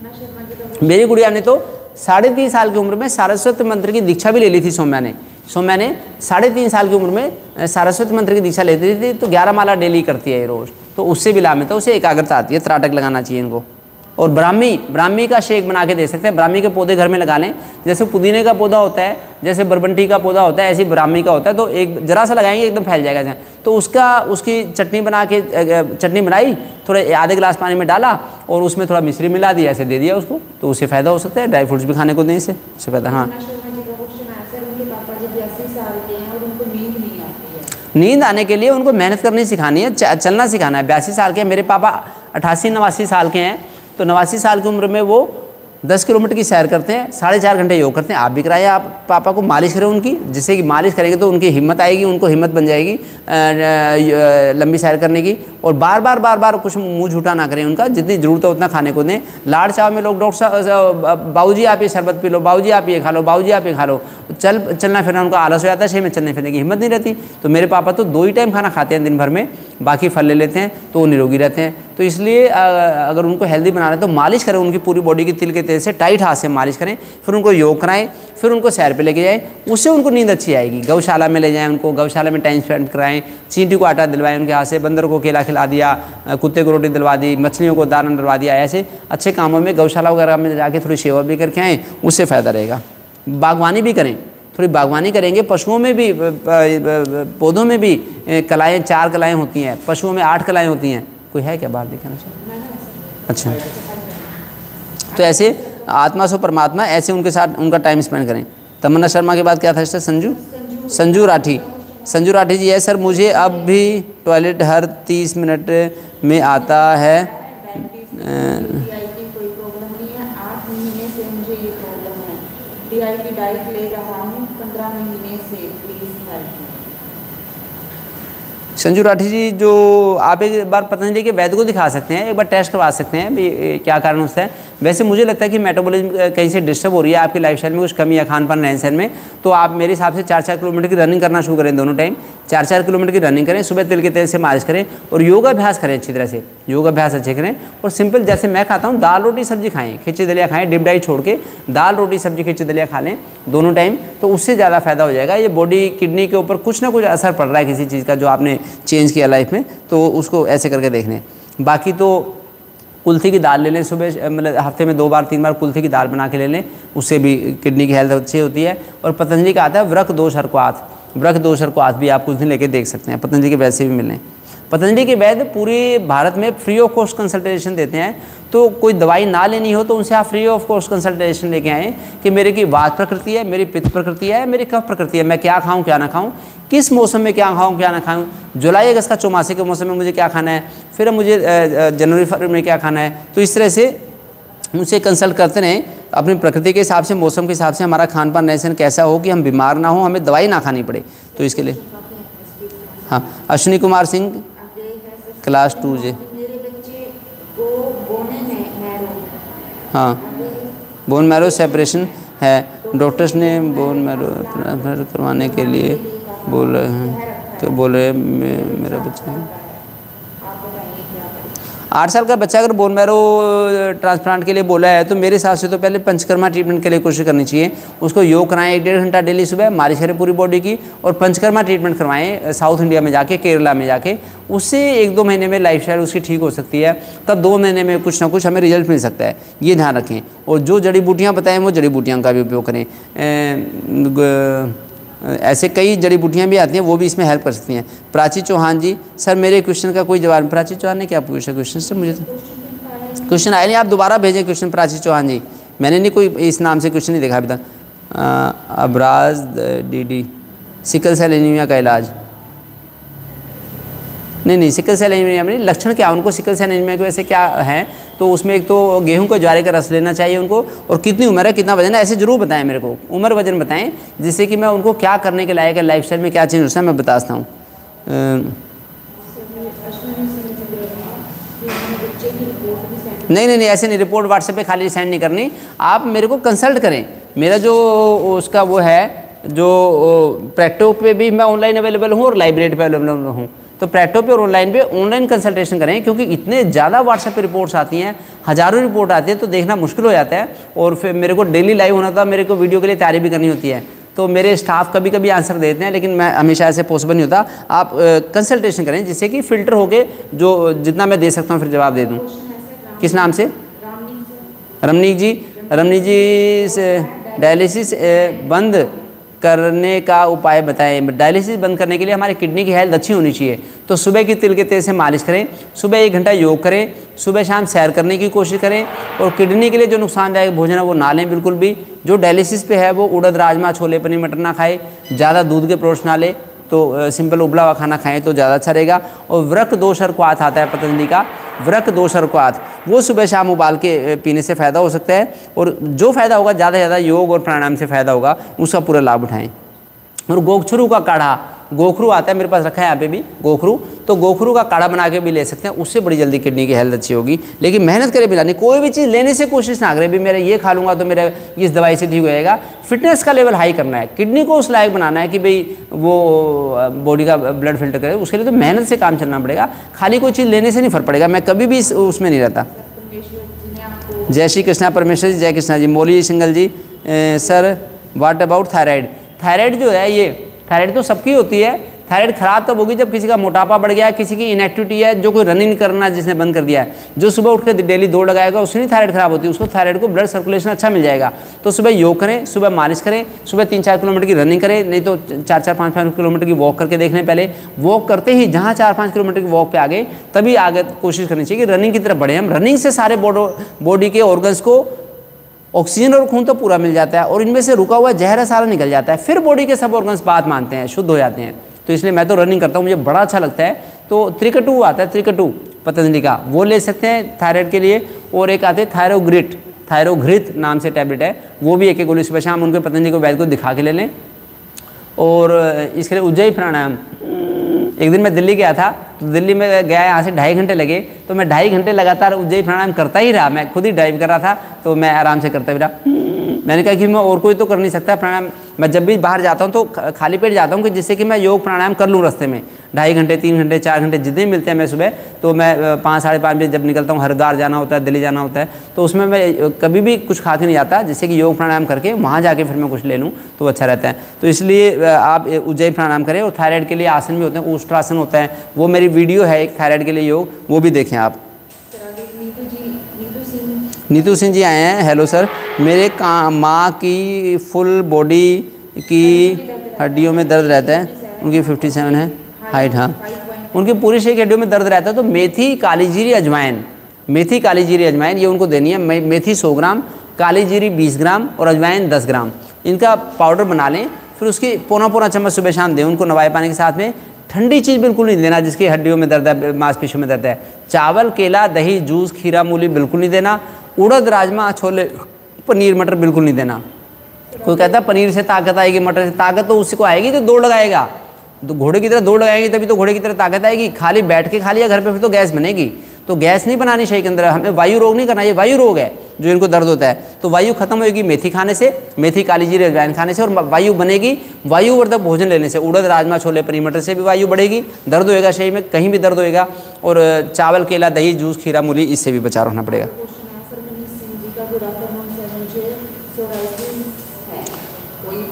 मेरी गुड़िया ने तो साढ़े तीन साल की उम्र में सारस्वत मंत्र की दीक्षा भी ले ली थी सोम्या ने। सोम्या ने साढ़े तीन साल की उम्र में सारस्वत मंत्र की दीक्षा लेती थी तो ग्यारह माला डेली करती है ये रोज़। तो उससे भी लाभ मिलता है उससे एकाग्रता आती है, त्राटक लगाना चाहिए इनको। और ब्राह्मी ब्राह्मी का शेक बना के दे सकते हैं। ब्राह्मी के पौधे घर में लगा लें। जैसे पुदीने का पौधा होता है जैसे बरबंटी का पौधा होता है ऐसी ब्राह्मी का होता है। तो एक जरा सा लगाएँगे एकदम फैल जाएगा तो उसका उसकी चटनी बना के चटनी बनाई थोड़े आधे गिलास पानी में डाला और उसमें थोड़ा मिश्री मिला दिया ऐसे दे दिया उसको। तो उससे फ़ायदा हो सकता है ड्राई फ्रूट्स भी खाने को दें इससे उससे फ़ायदा हाँ। नींद आने के लिए उनको मेहनत करनी सिखानी है चलना सिखाना है। बयासी साल के मेरे पापा अठासी नवासी साल के हैं। तो नवासी साल की उम्र में वो दस किलोमीटर की सैर करते हैं, साढ़े चार घंटे योग करते हैं। आप भी कराइए आप पापा को मालिश करें उनकी, जिससे कि मालिश करेंगे तो उनकी हिम्मत आएगी, उनको हिम्मत बन जाएगी लंबी सैर करने की। और बार बार बार बार कुछ मुँह झूठा ना करें उनका, जितनी ज़रूरत है उतना खाने को दें। लाड़ चाव में लोग, डॉक्टर साहब बाबू आप ये शरबत पी लो बाबू आप ये खा लो बाबू आप ये खा लो। चल, चलना फिरना उनका आलस हो जाता है शरीर में चलने फिरने की हिम्मत नहीं रहती। तो मेरे पापा तो दो ही टाइम खाना खाते हैं दिन भर में। बाकी फल ले लेते हैं तो वो निरोगी रहते हैं। तो इसलिए अगर उनको हेल्दी बनाना है तो मालिश करें उनकी पूरी बॉडी की तिल के तेल से टाइट हाथ से मालिश करें, फिर उनको योग कराएँ, फिर उनको सैर पे लेके जाएँ, उससे उनको नींद अच्छी आएगी। गौशाला में ले जाएँ उनको, गौशाला में टाइम स्पेंड कराएँ, चींटी को आटा दिलवाएँ उनके हाथ से, बंदर को केला खिला दिया कुत्ते को रोटी दिलवा दी, मछलियों को दाना दिलवा दिया, ऐसे अच्छे कामों में गौशाला वगैरह में जाके थोड़ी सेवा भी करके आएँ, उससे फ़ायदा रहेगा। बागवानी भी करें। थोड़ी बागवानी करेंगे। पशुओं में भी पौधों में भी कलाएँ, चार कलाएँ होती हैं। पशुओं में आठ कलाएँ होती हैं। कोई है क्या बाहर दिखाना चाहिए अच्छा। तो ऐसे आत्मा सो परमात्मा, ऐसे उनके साथ उनका टाइम स्पेंड करें। तमन्ना शर्मा के बाद क्या था सर संजू? संजू राठी। संजू राठी जी है सर, मुझे अब भी टॉयलेट हर तीस मिनट में आता है। डाइट ले रहा हूँ। संजू राठी जी, जो आप एक बार पतंजलि के वैद्य को दिखा सकते हैं, एक बार टेस्ट करवा सकते हैं क्या कारण उसका है वैसे मुझे लगता है कि मेटाबॉलिज्म कहीं से डिस्टर्ब हो रही है, आपकी लाइफ में कुछ कमी है, खान पान, रहन सहन में तो आप मेरे हिसाब से चार चार किलोमीटर की रनिंग करना शुरू करें दोनों टाइम चार चार किलोमीटर की रनिंग करें, सुबह तिल के तेल से मालिश करें और योगाभ्यास करें अच्छी तरह से। योगाभ्यास अच्छे करें और सिंपल जैसे मैं खाता हूँ, दाल, रोटी, सब्ज़ी खाएँ खिची दलिया खाएँ डिप डाइट छोड़ के दाल, रोटी, सब्ज़ी खिची दलिया खा लें दोनों टाइम तो उससे ज़्यादा फ़ायदा हो जाएगा। ये बॉडी किडनी के ऊपर कुछ ना कुछ असर पड़ रहा है किसी चीज़ का जो आपने चेंज किया लाइफ में तो उसको ऐसे करके देख लें। बाकी तो कुल्थी की दाल ले लें सुबह मतलब हफ़्ते में दो बार, तीन बार कुल्थी की दाल बना के ले लें, उससे भी किडनी की हेल्थ अच्छी होती है। और पतंजलि का आता है व्रक दोष हरक्वात व्रक दोष हरक्वात भी आप कुछ दिन लेके देख सकते हैं, पतंजलि के वैसे भी मिलें। पतंजलि के वैद्य पूरे भारत में फ्री ऑफ़ कॉस्ट कंसल्टेशन देते हैं। तो कोई दवाई ना लेनी हो तो उनसे आप फ्री ऑफ़ कॉस्ट कंसल्टेशन लेके आएँ कि मेरे की वात प्रकृति है, मेरी पित्त प्रकृति है, मेरी कफ प्रकृति है, मैं क्या खाऊं, क्या ना खाऊं, किस मौसम में क्या खाऊं, क्या ना खाऊं, जुलाई अगस्त का चौमासे के मौसम में मुझे क्या खाना है, फिर मुझे जनवरी, फरवरी में क्या खाना है तो इस तरह से उनसे कंसल्ट करते रहें। अपनी प्रकृति के हिसाब से, मौसम के हिसाब से हमारा खान पान रहन कैसा हो कि हम बीमार ना हो, हमें दवाई ना खानी पड़े तो इसके लिए। हाँ Ashwini Kumar Singh class two J. हाँ बोन मैरो सेपरेशन है। डॉक्टर्स ने बोन मैरो करवाने के लिए बोल रहे हैं। तो बोल रहे मेरा बच्चा आठ साल का बच्चा अगर बोन मैरो ट्रांसप्लांट के लिए बोला है तो मेरे हिसाब से तो पहले पंचकर्मा ट्रीटमेंट के लिए कोशिश करनी चाहिए। उसको योग कराएँ, एक डेढ़ घंटा डेली सुबह, मालिश करें पूरी बॉडी की, और पंचकर्मा ट्रीटमेंट करवाएँ साउथ इंडिया में जाके केरला में जाके। उससे एक दो महीने में लाइफ स्टाइल उसकी ठीक हो सकती है, तब दो महीने में कुछ ना कुछ हमें रिज़ल्ट मिल सकता है। ये ध्यान रखें। और जो जड़ी बूटियाँ बताएँ, वो जड़ी बूटियाँ का भी उपयोग करें। ऐसे कई जड़ी बूटियाँ भी आती हैं, वो भी इसमें हेल्प कर सकती हैं। प्राची चौहान जी, सर, मेरे क्वेश्चन का कोई जवाब प्राची चौहान ने क्या पूछा क्वेश्चन सर, मुझे तो क्वेश्चन आए नहीं, आप दोबारा भेजें क्वेश्चन प्राची चौहान जी। मैंने नहीं कोई इस नाम से क्वेश्चन नहीं देखा अभी तक। Abraj D D sickle cell anaemia का इलाज। नहीं नहीं सिकल सेल एनीमिया में लक्षण क्या, उनको सिकल सेल एनीमिया की वजह से क्या है? तो उसमें एक तो गेहूँ का ज्वारे का रस लेना चाहिए उनको, और कितनी उम्र है, कितना वज़न है, ऐसे ज़रूर बताएँ मेरे को। उम्र वज़न बताएँ, जिससे कि मैं उनको क्या करने के लायक है लाइफ में क्या चेंज होता है, मैं बताता हूँ। नहीं नहीं नहीं, ऐसे नहीं रिपोर्ट व्हाट्सएप पे खाली सेंड नहीं करनी। आप मेरे को कंसल्ट करें। मेरा जो उसका वो है, जो प्रैक्टो पे भी मैं ऑनलाइन अवेलेबल हूँ और लाइब्रेरी पे अवेलेबल हूँ। तो प्लेटो पे और ऑनलाइन पे ऑनलाइन कंसल्टेशन करें क्योंकि इतने ज़्यादा व्हाट्सएप पे रिपोर्ट्स आती हैं हज़ारों रिपोर्ट आती है तो देखना मुश्किल हो जाता है। और फिर मेरे को डेली लाइव होना था मेरे को वीडियो के लिए तैयारी भी करनी होती है। तो मेरे स्टाफ कभी कभी आंसर देते हैं लेकिन मैं हमेशा ऐसे पॉसिबल नहीं होता। आप कंसल्टेशन करें जिससे कि फ़िल्टर होके जो जितना मैं दे सकता हूँ फिर जवाब दे दूँ। किस नाम से? रमनीक जी। रमनीक जी से डायलिसिस बंद। करने का उपाय बताएँ। डायलिसिस बंद करने के लिए हमारी किडनी की हेल्थ अच्छी होनी चाहिए। तो सुबह की तिल के तेल से मालिश करें, सुबह एक घंटा योग करें, सुबह शाम सैर करने की कोशिश करें और किडनी के लिए जो नुकसानदायक भोजन है वो ना लें बिल्कुल भी। जो डायलिसिस पे है वो उड़द, राजमा, छोले, पनीर, मटर ना खाए, ज़्यादा दूध के प्रोश ना लें तो सिंपल उबला हुआ खाना खाएँ तो ज़्यादा अच्छा रहेगा। और व्रक दोषर को आता है पतंजलि का व्रक दोषर को वो सुबह शाम उबाल के पीने से फ़ायदा हो सकता है और जो फ़ायदा होगा, ज़्यादा से ज़्यादा योग और प्राणायाम से फ़ायदा होगा, उसका पूरा लाभ उठाएँ। और गोक्षरू का काढ़ा गोखरू आता है, मेरे पास रखा है यहाँ पे भी, गोखरू। तो गोखरू का काढ़ा बना के भी ले सकते हैं, उससे बड़ी जल्दी किडनी की हेल्थ अच्छी होगी। लेकिन मेहनत करें मिलानी कोई भी चीज़ लेने से कोशिश ना करें, भी मेरा ये खा लूँगा तो मेरा इस दवाई से ठीक हो जाएगा। फिटनेस का लेवल हाई करना है, किडनी को उस लायक बनाना है कि भाई वो बॉडी का ब्लड फ़िल्टर करे, उसके लिए तो मेहनत से काम चलना पड़ेगा। खाली कोई चीज़ लेने से नहीं फ़र्क पड़ेगा, मैं कभी भी उसमें नहीं रहता। जय Shri Krishna Parmeshwar ji, Jai Krishna ji. Moli Singal ji sir what about thyroid thyroid जो है ये थायराइड तो सबकी होती है। थायराइड खराब तब होगी जब किसी का मोटापा बढ़ गया, किसी की इनएक्टिविटी है, जो कोई रनिंग करना जिसने बंद कर दिया है। जो सुबह उठ कर डेली दौड़ लगाएगा, उससे नहीं थायराइड खराब होती है। उसको थायराइड को ब्लड सर्कुलेशन अच्छा मिल जाएगा। तो सुबह योग करें, सुबह मालिश करें, सुबह तीन चार किलोमीटर की रनिंग करें, नहीं तो चार चार पाँच पाँच किलोमीटर की वॉक करके देख देखने पहले। वॉक करते ही जहाँ चार पाँच किलोमीटर की वॉक पर आ गए तभी आगे कोशिश करनी चाहिए कि रनिंग की तरफ़ बढ़े। हम रनिंग से सारे बॉडी के ऑर्गन्स को ऑक्सीजन और खून तो पूरा मिल जाता है और इनमें से रुका हुआ जहरा सारा निकल जाता है। फिर बॉडी के सब ऑर्गन्स बात मानते हैं, शुद्ध हो जाते हैं। तो इसलिए मैं तो रनिंग करता हूँ, मुझे बड़ा अच्छा लगता है। तो त्रिकटू आता है, त्रिकटू पतंजलि का। वो ले सकते हैं थायराइड के लिए और एक आते हैं थायरोग्रिट थायरोघृत नाम से टैबलेट है। वो भी एक एक गोली सुबह शाम उनके पतंजलि को वैद्य को दिखा के ले लें। और इसके लिए उज्जैन प्राणायाम। एक दिन मैं दिल्ली गया था तो दिल्ली में गया यहाँ से ढाई घंटे लगे तो मैं ढाई घंटे लगातार उज्जैन प्राणायाम करता ही रहा। मैं खुद ही ड्राइव कर रहा था तो मैं आराम से करता भी रहा। मैंने कहा कि मैं और कोई तो कर नहीं सकता प्राणायाम। मैं जब भी बाहर जाता हूँ तो खाली पेट जाता हूँ कि जिससे कि मैं योग प्राणायाम कर लूँ रस्ते में। ढाई घंटे तीन घंटे चार घंटे जितने मिलते हैं मैं सुबह तो मैं पाँच साढ़े पाँच बजे जब निकलता हूँ हरिद्वार जाना होता है दिल्ली जाना होता है तो उसमें मैं कभी भी कुछ खा के नहीं जाता जिससे कि योग प्राणायाम करके वहाँ जाके फिर मैं कुछ ले लूँ तो अच्छा रहता है। तो इसलिए आप उज्जैन प्राणायाम करें और थायराइड के लिए आसन भी होते हैं उष्ट्रासन होता है वो मेरी वीडियो है एक थायराइड के लिए योग वो भी देखें आप। नीतू सिंह जी आए हैं हेलो सर। मेरे का माँ की फुल बॉडी की हड्डियों में दर्द रहता है। उनकी 57 है हाइट हाँ। उनकी पूरी की हड्डियों में दर्द रहता है तो मेथी काली जीरी अजवाइन। मेथी काली जीरी अजवाइन, ये उनको देनी है। मेथी 100 ग्राम काली जीरी 20 ग्राम और अजवाइन 10 ग्राम। इनका पाउडर बना लें, फिर उसकी पौना पौना चम्मच सुबह शाम दें। उनको नवाए पानी के साथ में ठंडी चीज़ बिल्कुल नहीं देना, जिसकी हड्डियों में दर्द है, मांसपेशियों में दर्द है। चावल, केला, दही, जूस, खीरा, मूली बिल्कुल नहीं देना। उड़द, राजमा, छोले पनीर मटर बिल्कुल नहीं देना। कोई कहता पनीर से ताकत आएगी, मटर से ताकत तो उसी को आएगी तो दौड़ लगाएगा। तो घोड़े की तरह दौड़ लगाएँगे तभी तो घोड़े की तरह ताकत आएगी। खाली बैठ के खा लिया, घर पे फिर तो गैस बनेगी। तो गैस नहीं बनानी चाहिए के अंदर। हमें वायु रोग नहीं करना, ये वायु रोग है जो इनको दर्द होता है। तो वायु खत्म होगी मेथी खाने से, मेथी काली जीरे अजवाइन खाने से और वायु बनेगी। वायुवर्धक भोजन लेने से, उड़द, राजमा, छोले, पनीर, मटर से भी वायु बढ़ेगी। दर्द होएगा शरीर में, कहीं भी दर्द होएगा। और, चावल, केला, दही, जूस, खीरा, मूली, इससे भी बचा रहना पड़ेगा।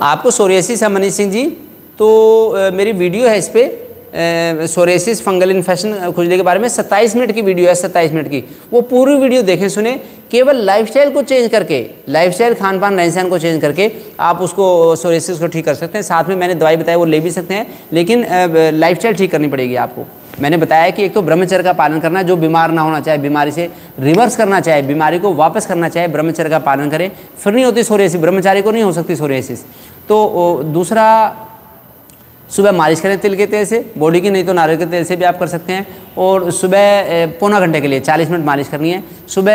आपको सोरेसिस है मनीष सिंह जी तो आ, मेरी वीडियो है इस पर सोरेसिस फंगल इन्फेक्शन खुजली के बारे में 27 मिनट की वीडियो है 27 मिनट की। वो पूरी वीडियो देखें सुने केवल लाइफस्टाइल को चेंज करके लाइफस्टाइल खान पान रहन सहन को चेंज करके आप उसको सोरेसिस को ठीक कर सकते हैं। साथ में मैंने दवाई बताई वो ले भी सकते हैं लेकिन लाइफस्टाइल ठीक करनी पड़ेगी आपको। मैंने बताया कि एक तो ब्रह्मचर्य का पालन करना जो बीमार ना होना चाहे, बीमारी से रिवर्स करना चाहे, बीमारी को वापस करना चाहे, ब्रह्मचर्य का पालन करें। फिर नहीं होती सोरेसिस ब्रह्मचारी को नहीं हो सकती सोरेसिस तो दूसरा, सुबह मालिश करें तिल के तेल से, बॉडी की, नहीं तो नारियल के तेल से भी आप कर सकते हैं। और सुबह पौना घंटे के लिए 40 मिनट मालिश करनी है। सुबह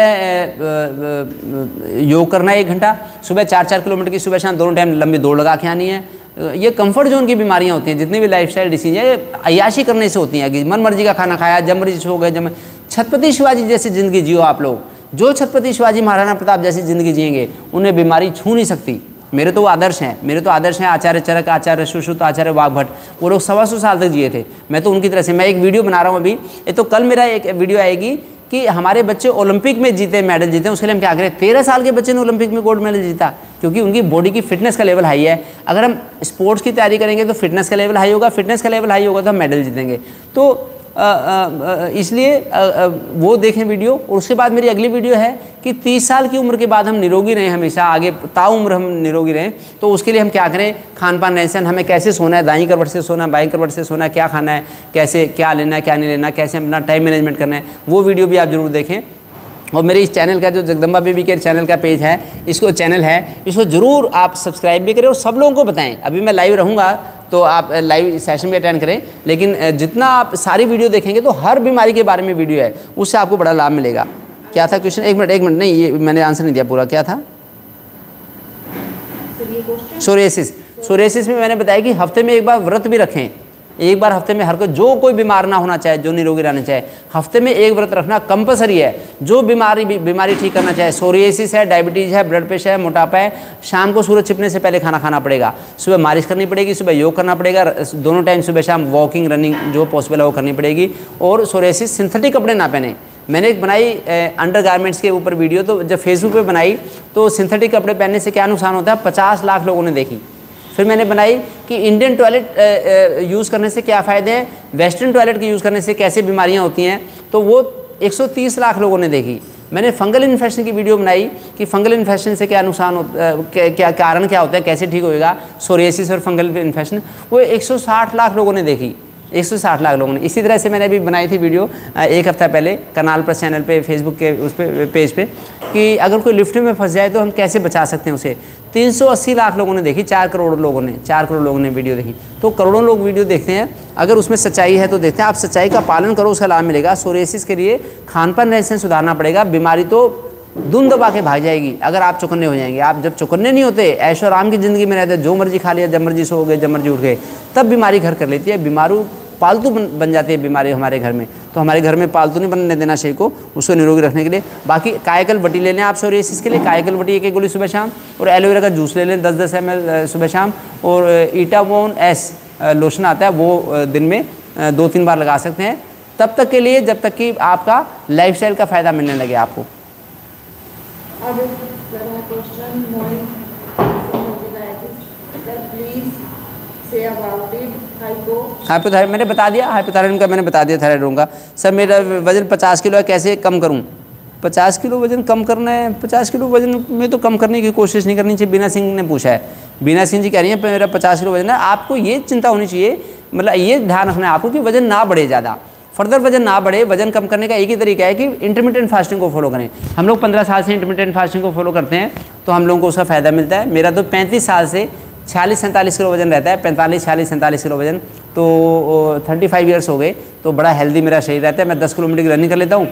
योग करना है एक घंटा। सुबह चार चार किलोमीटर की सुबह शाम, दोनों टाइम लंबी दौड़ लगा के आनी है। ये कंफर्ट जोन की बीमारियाँ होती हैं, जितनी भी लाइफ स्टाइल डिसीज है अयाशी करने से होती हैं। कि मन मर्ज़ी का खाना खाया जब मर्ज़ी सो गए जब छत्रपति शिवाजी जैसी ज़िंदगी जियो आप लोग। जो छत्रपति शिवाजी महाराणा प्रताप जैसी ज़िंदगी जियेंगे उन्हें बीमारी छू नहीं सकती। मेरे तो वो आदर्श हैं, मेरे तो आदर्श हैं आचार्य चरक, आचार्य सुश्रुत, आचार्य वाघभट वो लोग सवा सौ साल तक जिए थे। मैं तो उनकी तरह से, मैं एक वीडियो बना रहा हूँ अभी। ये तो कल मेरा एक वीडियो आएगी कि हमारे बच्चे ओलंपिक में जीते, मेडल जीते, उसके लिए हम क्या करें तेरह साल के बच्चे ने ओलंपिक में गोल्ड मेडल जीता, क्योंकि उनकी बॉडी की फिटनेस का लेवल हाई है। अगर हम स्पोर्ट्स की तैयारी करेंगे तो फिटनेस का लेवल हाई होगा फिटनेस का लेवल हाई होगा तो हम मेडल जीतेंगे। तो इसलिए वो देखें वीडियो। और उसके बाद मेरी अगली वीडियो है कि 30 साल की उम्र के बाद हम निरोगी रहें हमेशा, आगे ताउम्र हम निरोगी रहें। तो उसके लिए हम क्या करें? खान पान रहन हमें कैसे सोना है? दाई करवट से सोना है बाई करवट से सोना है क्या खाना है? कैसे, क्या लेना है, क्या नहीं लेना कैसे अपना टाइम मैनेजमेंट करना है? वो वीडियो भी आप ज़रूर देखें। और मेरे इस चैनल का जो जगदम्बा बेबी केयर चैनल का पेज है, इसको चैनल है, इसको ज़रूर आप सब्सक्राइब भी करें और सब लोगों को बताएँ। अभी मैं लाइव रहूँगा तो आप लाइव सेशन भी अटेंड करें। लेकिन जितना आप सारी वीडियो देखेंगे तो हर बीमारी के बारे में वीडियो है उससे आपको बड़ा लाभ मिलेगा। क्या था क्वेश्चन एक मिनट एक मिनट नहीं ये मैंने आंसर नहीं दिया पूरा। क्या था? सोरेसिस सोरेसिस में मैंने बताया कि हफ़्ते में एक बार व्रत भी रखें। एक बार हफ़्ते में हर कोई जो कोई बीमार ना होना चाहे, जो निरोगी रहना चाहे, हफ़्ते में एक व्रत रखना कंपलसरी है। जो बीमारी बीमारी ठीक करना चाहे सोरिएसिस है, डायबिटीज़ है, ब्लड प्रेशर है, मोटापा है, शाम को सूरज छिपने से पहले खाना खाना पड़ेगा। सुबह मालिश करनी पड़ेगी, सुबह योग करना पड़ेगा दोनों टाइम सुबह शाम वॉकिंग रनिंग जो पॉसिबल है वो करनी पड़ेगी। और सोरिएसिस सिंथेटिक कपड़े ना पहने। मैंने एक बनाई अंडर गारमेंट्स के ऊपर वीडियो तो जब फेसबुक पे बनाई तो सिंथेटिक कपड़े पहनने से क्या नुकसान होता है? पचास लाख लोगों ने देखी। फिर मैंने बनाई कि इंडियन टॉयलेट यूज़ करने से क्या फ़ायदे हैं? वेस्टर्न टॉयलेट के यूज़ करने से कैसे बीमारियाँ होती हैं? तो वो 130 लाख लोगों ने देखी। मैंने फंगल इन्फेक्शन की वीडियो बनाई कि फंगल इन्फेक्शन से क्या नुकसान होता क्या कारण क्या होता है? कैसे ठीक होएगा? सोरेसिस और फंगल इन्फेक्शन वो 160 लाख लोगों ने देखी। 160 लाख लोगों ने। इसी तरह से मैंने अभी बनाई थी वीडियो एक हफ़्ता पहले कनाल पर चैनल पे फेसबुक के उस पे, पेज पे, कि अगर कोई लिफ्ट में फंस जाए तो हम कैसे बचा सकते हैं उसे। 380 लाख लोगों ने देखी, चार करोड़ लोगों ने, चार करोड़ लोगों ने वीडियो देखी। तो करोड़ों लोग वीडियो देखते हैं। अगर उसमें सच्चाई है तो देखते हैं। आप सच्चाई का पालन करो, उसका लाभ मिलेगा। सोरेसिस के लिए खान पान रहस्य सुधारना पड़ेगा। बीमारी तो धुन दबा के भाग जाएगी, अगर आप चुकन्ने हो जाएँगे। आप जब चुकन्ने नहीं होते ऐशो आराम की ज़िंदगी में रहते, जो मर्ज़ी खा लिया, जब मर्ज़ी सो गए, जब मर्ज़ी उठ गए, तब बीमारी घर कर लेती है। बीमारू पालतू बन, जाती है बीमारी हमारे घर में। तो हमारे घर में पालतू नहीं बनने देना शरीर को उसको निरोगी रखने के लिए। बाकी कायकल बटी ले लें आप सोरियसिस के लिए कायकल बटी एक एक गोली सुबह शाम और एलोवेरा का जूस ले लें दस दस एम सुबह शाम। और ईटावोन एस लोशन आता है वो दिन में दो तीन बार लगा सकते हैं। तब तक के लिए जब तक कि आपका लाइफ का फ़ायदा मिलने लगे आपको। हाइपोथायरॉइड मैंने बता दिया हाइपोथायरॉइड का मैंने बता दिया थायराइड का। सर, मेरा वज़न 50 किलो है, कैसे कम करूँ? 50 किलो वज़न कम करना है 50 किलो वज़न में तो कम करने की कोशिश नहीं करनी चाहिए, बीना सिंह ने पूछा है। बीना सिंह जी कह रही है, मेरा 50 किलो वज़न है, आपको ये चिंता होनी चाहिए मतलब ये ध्यान रखना है आपको कि वज़न ना बढ़े ज़्यादा। फर्दर वज़न ना बढ़े, वज़न कम करने का एक ही तरीका है कि इंटरमीडियंट फास्टिंग को फॉलो करें। हम लोग पंद्रह साल से इंटरमीडियंट फास्टिंग को फॉलो करते हैं तो हम लोगों को उसका फ़ायदा मिलता है। मेरा तो पैंतीस साल से छियालीस सैंतालीस किलो वज़न रहता है, पैंतालीस, छियालीस, सैंतालीस किलो वज़न। तो थर्टी फाइव ईयर्स हो गए तो बड़ा हेल्दी मेरा शरीर रहता है। मैं दस किलोमीटर की रनिंग कर लेता हूँ।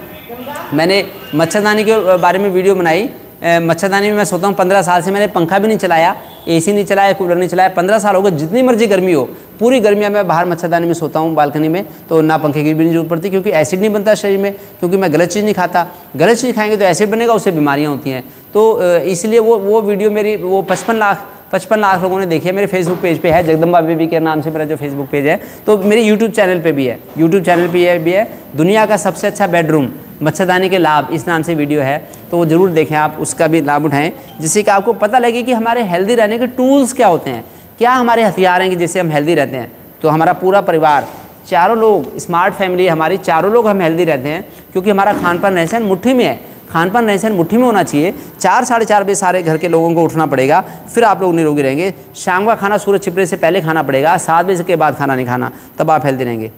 मैंने मच्छरदानी के बारे में वीडियो बनाई। मच्छरदानी में मैं सोता हूँ पंद्रह साल से मैंने पंखा भी नहीं चलाया एसी नहीं चलाया कूलर नहीं चलाया। पंद्रह साल हो गए, जितनी मर्ज़ी गर्मी हो, पूरी गर्मियाँ मैं बाहर मच्छरदानी में सोता हूँ बालकनी में तो ना पंखे की भी नहीं ज़रूरत पड़ती, क्योंकि एसिड नहीं बनता शरीर में, क्योंकि मैं गलत चीज़ नहीं खाता। गलत चीज़ खाएँगे तो एसिड बनेगा, उससे बीमारियाँ होती हैं। तो इसलिए वो वो वीडियो मेरी, वो पचपन लाख पचपन लाख लोगों ने देखी है। मेरे फेसबुक पेज पे है, जगदम्बा बेबी के नाम से मेरा जो फेसबुक पेज है। तो मेरे यूट्यूब चैनल पे भी है। यूट्यूब चैनल पे भी है। दुनिया का सबसे अच्छा बेडरूम मच्छरदानी के लाभ, इस नाम से वीडियो है। तो वो ज़रूर देखें आप, उसका भी लाभ उठाएँ, जिससे कि आपको पता लगे कि हमारे हेल्दी रहने के टूल्स क्या होते हैं। क्या हमारे हथियार हैं कि जिससे हम हेल्दी रहते हैं। तो हमारा पूरा परिवार, चारों लोग स्मार्ट फैमिली हमारी चारों लोग हम हेल्दी रहते हैं, क्योंकि हमारा खान पान रहसन मुट्ठी में है। खान पान रहसन मुट्ठी में होना चाहिए। चार साढ़े चार बजे सारे घर के लोगों को उठना पड़ेगा फिर आप लोग निरोगी रहेंगे। शाम का खाना सूरज छिपने से पहले खाना पड़ेगा सात बजे के बाद खाना नहीं खाना तब आप हेल्दी रहेंगे।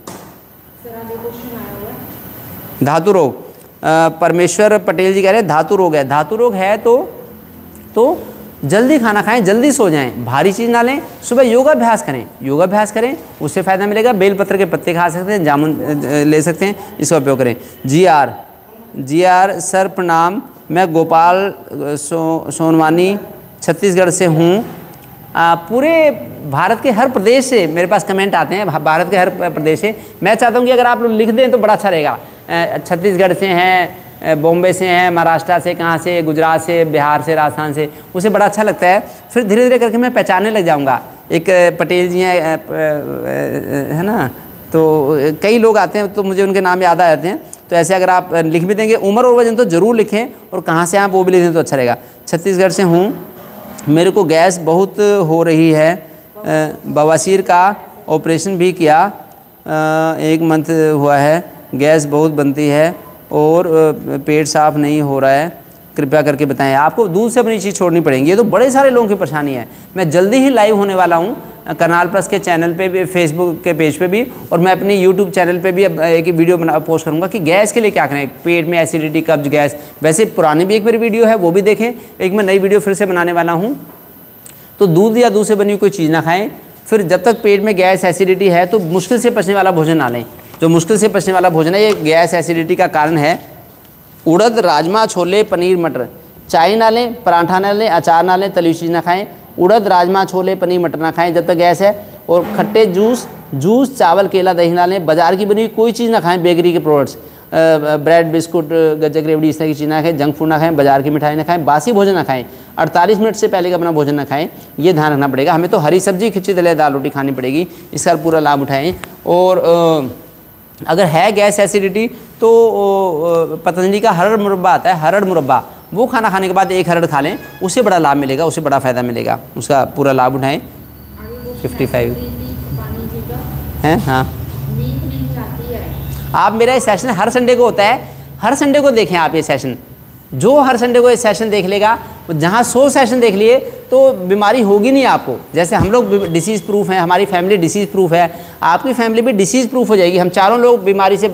धातु रोग। परमेश्वर पटेल जी कह रहे हैं धातु रोग है। धातु रोग है तो तो जल्दी खाना खाएँ जल्दी सो जाएँ भारी चीज़ ना लें सुबह योगाभ्यास करें। योगाभ्यास करें उससे फ़ायदा मिलेगा बेलपत्र के पत्ते खा सकते हैं जामुन ले सकते हैं इसका उपयोग करें। G R G R sir प्रणाम मैं गोपाल सो, सोनवानी, छत्तीसगढ़ से हूँ। पूरे भारत के हर प्रदेश से मेरे पास कमेंट आते हैं भारत के हर प्रदेश से। मैं चाहता हूँ कि अगर आप लोग लिख दें तो बड़ा अच्छा रहेगा। छत्तीसगढ़ से हैं बॉम्बे से हैं, महाराष्ट्र से कहाँ से, गुजरात से, बिहार से, राजस्थान से, उसे बड़ा अच्छा लगता है। फिर धीरे धीरे करके मैं पहचानने लग जाऊँगा। एक पटेल जी हैं है ना? तो कई लोग आते हैं तो मुझे उनके नाम याद आ जाते हैं। तो ऐसे अगर आप लिख भी देंगे, उम्र और वज़न तो ज़रूर लिखें, और कहाँ से आप वो भी लिख दें तो अच्छा रहेगा। छत्तीसगढ़ से हूँ। मेरे को गैस बहुत हो रही है। बवासीर का ऑपरेशन भी किया। एक मंथ हुआ है। गैस बहुत बनती है, और पेट साफ़ नहीं हो रहा है। कृपया करके बताएँ। आपको दूध से अपनी चीज़ छोड़नी पड़ेगी। ये तो बड़े सारे लोगों की परेशानी है। मैं जल्दी ही लाइव होने वाला हूँ। करनाल प्लस के चैनल पे भी फेसबुक के पेज पे भी, और मैं अपने यूट्यूब चैनल पे भी एक वीडियो बना, पोस्ट करूँगा कि गैस के लिए क्या करें। पेट में एसिडिटी कब्ज गैस, वैसे पुरानी भी एक मेरी वीडियो है, वो भी देखें। एक मैं नई वीडियो फिर से बनाने वाला हूँ। तो दूध या दूध से बनी कोई चीज़ ना खाएँ। फिर जब तक पेट में गैस एसिडिटी है तो मुश्किल से पचने वाला भोजन ना लें। जो मुश्किल से पचने वाला भोजन है, ये गैस एसिडिटी का कारण है। उड़द, राजमा, छोले, पनीर, मटर, चाय ना लें, पराठा ना लें, अचार ना लें, तली चीज़ ना खाएँ। उड़द, राजमा, छोले, पनीर, मटर ना खाएँ जब तक गैस है। और खट्टे जूस जूस, चावल, केला, दही ना लें, बाज़ार की बनी हुई कोई चीज़ ना खाएँ बेकरी के प्रोडक्ट्स ब्रेड बिस्कुट गज्जक रेवड़ी इस तरह की चीज़ ना खाएँ जंक फ़ूड ना खाएँ, बाज़ार की मिठाई ना खाएँ, बासी भोजन ना खाएँ 48 मिनट से पहले का अपना भोजन ना खाएँ, ये ध्यान रखना पड़ेगा। हमें तो हरी सब्ज़ी खिचड़ी दले दाल, रोटी खानी पड़ेगी, इसका पूरा लाभ उठाएँ। और अगर है गैस एसिडिटी तो पतंजलि का हरड़ मुरब्बा आता है हरड़ मुरब्बा। वो खाना खाने के बाद एक हरड़ खा लें उससे बड़ा लाभ मिलेगा उससे बड़ा फ़ायदा मिलेगा। उसका पूरा लाभ उठाएँ। फिफ्टी फाइव हैं? हाँ। आप मेरा ये सेशन हर संडे को होता है। हर संडे को देखें आप ये सेशन जो हर संडे को ये सेशन देख लेगा जहाँ सौ सेशन देख लिए तो बीमारी होगी नहीं आपको। जैसे हम लोग डिसीज़ प्रूफ हैं, हमारी फैमिली डिसीज़ प्रूफ है, आपकी फैमिली भी डिसीज़ प्रूफ हो जाएगी। हम चारों लोग बीमारी से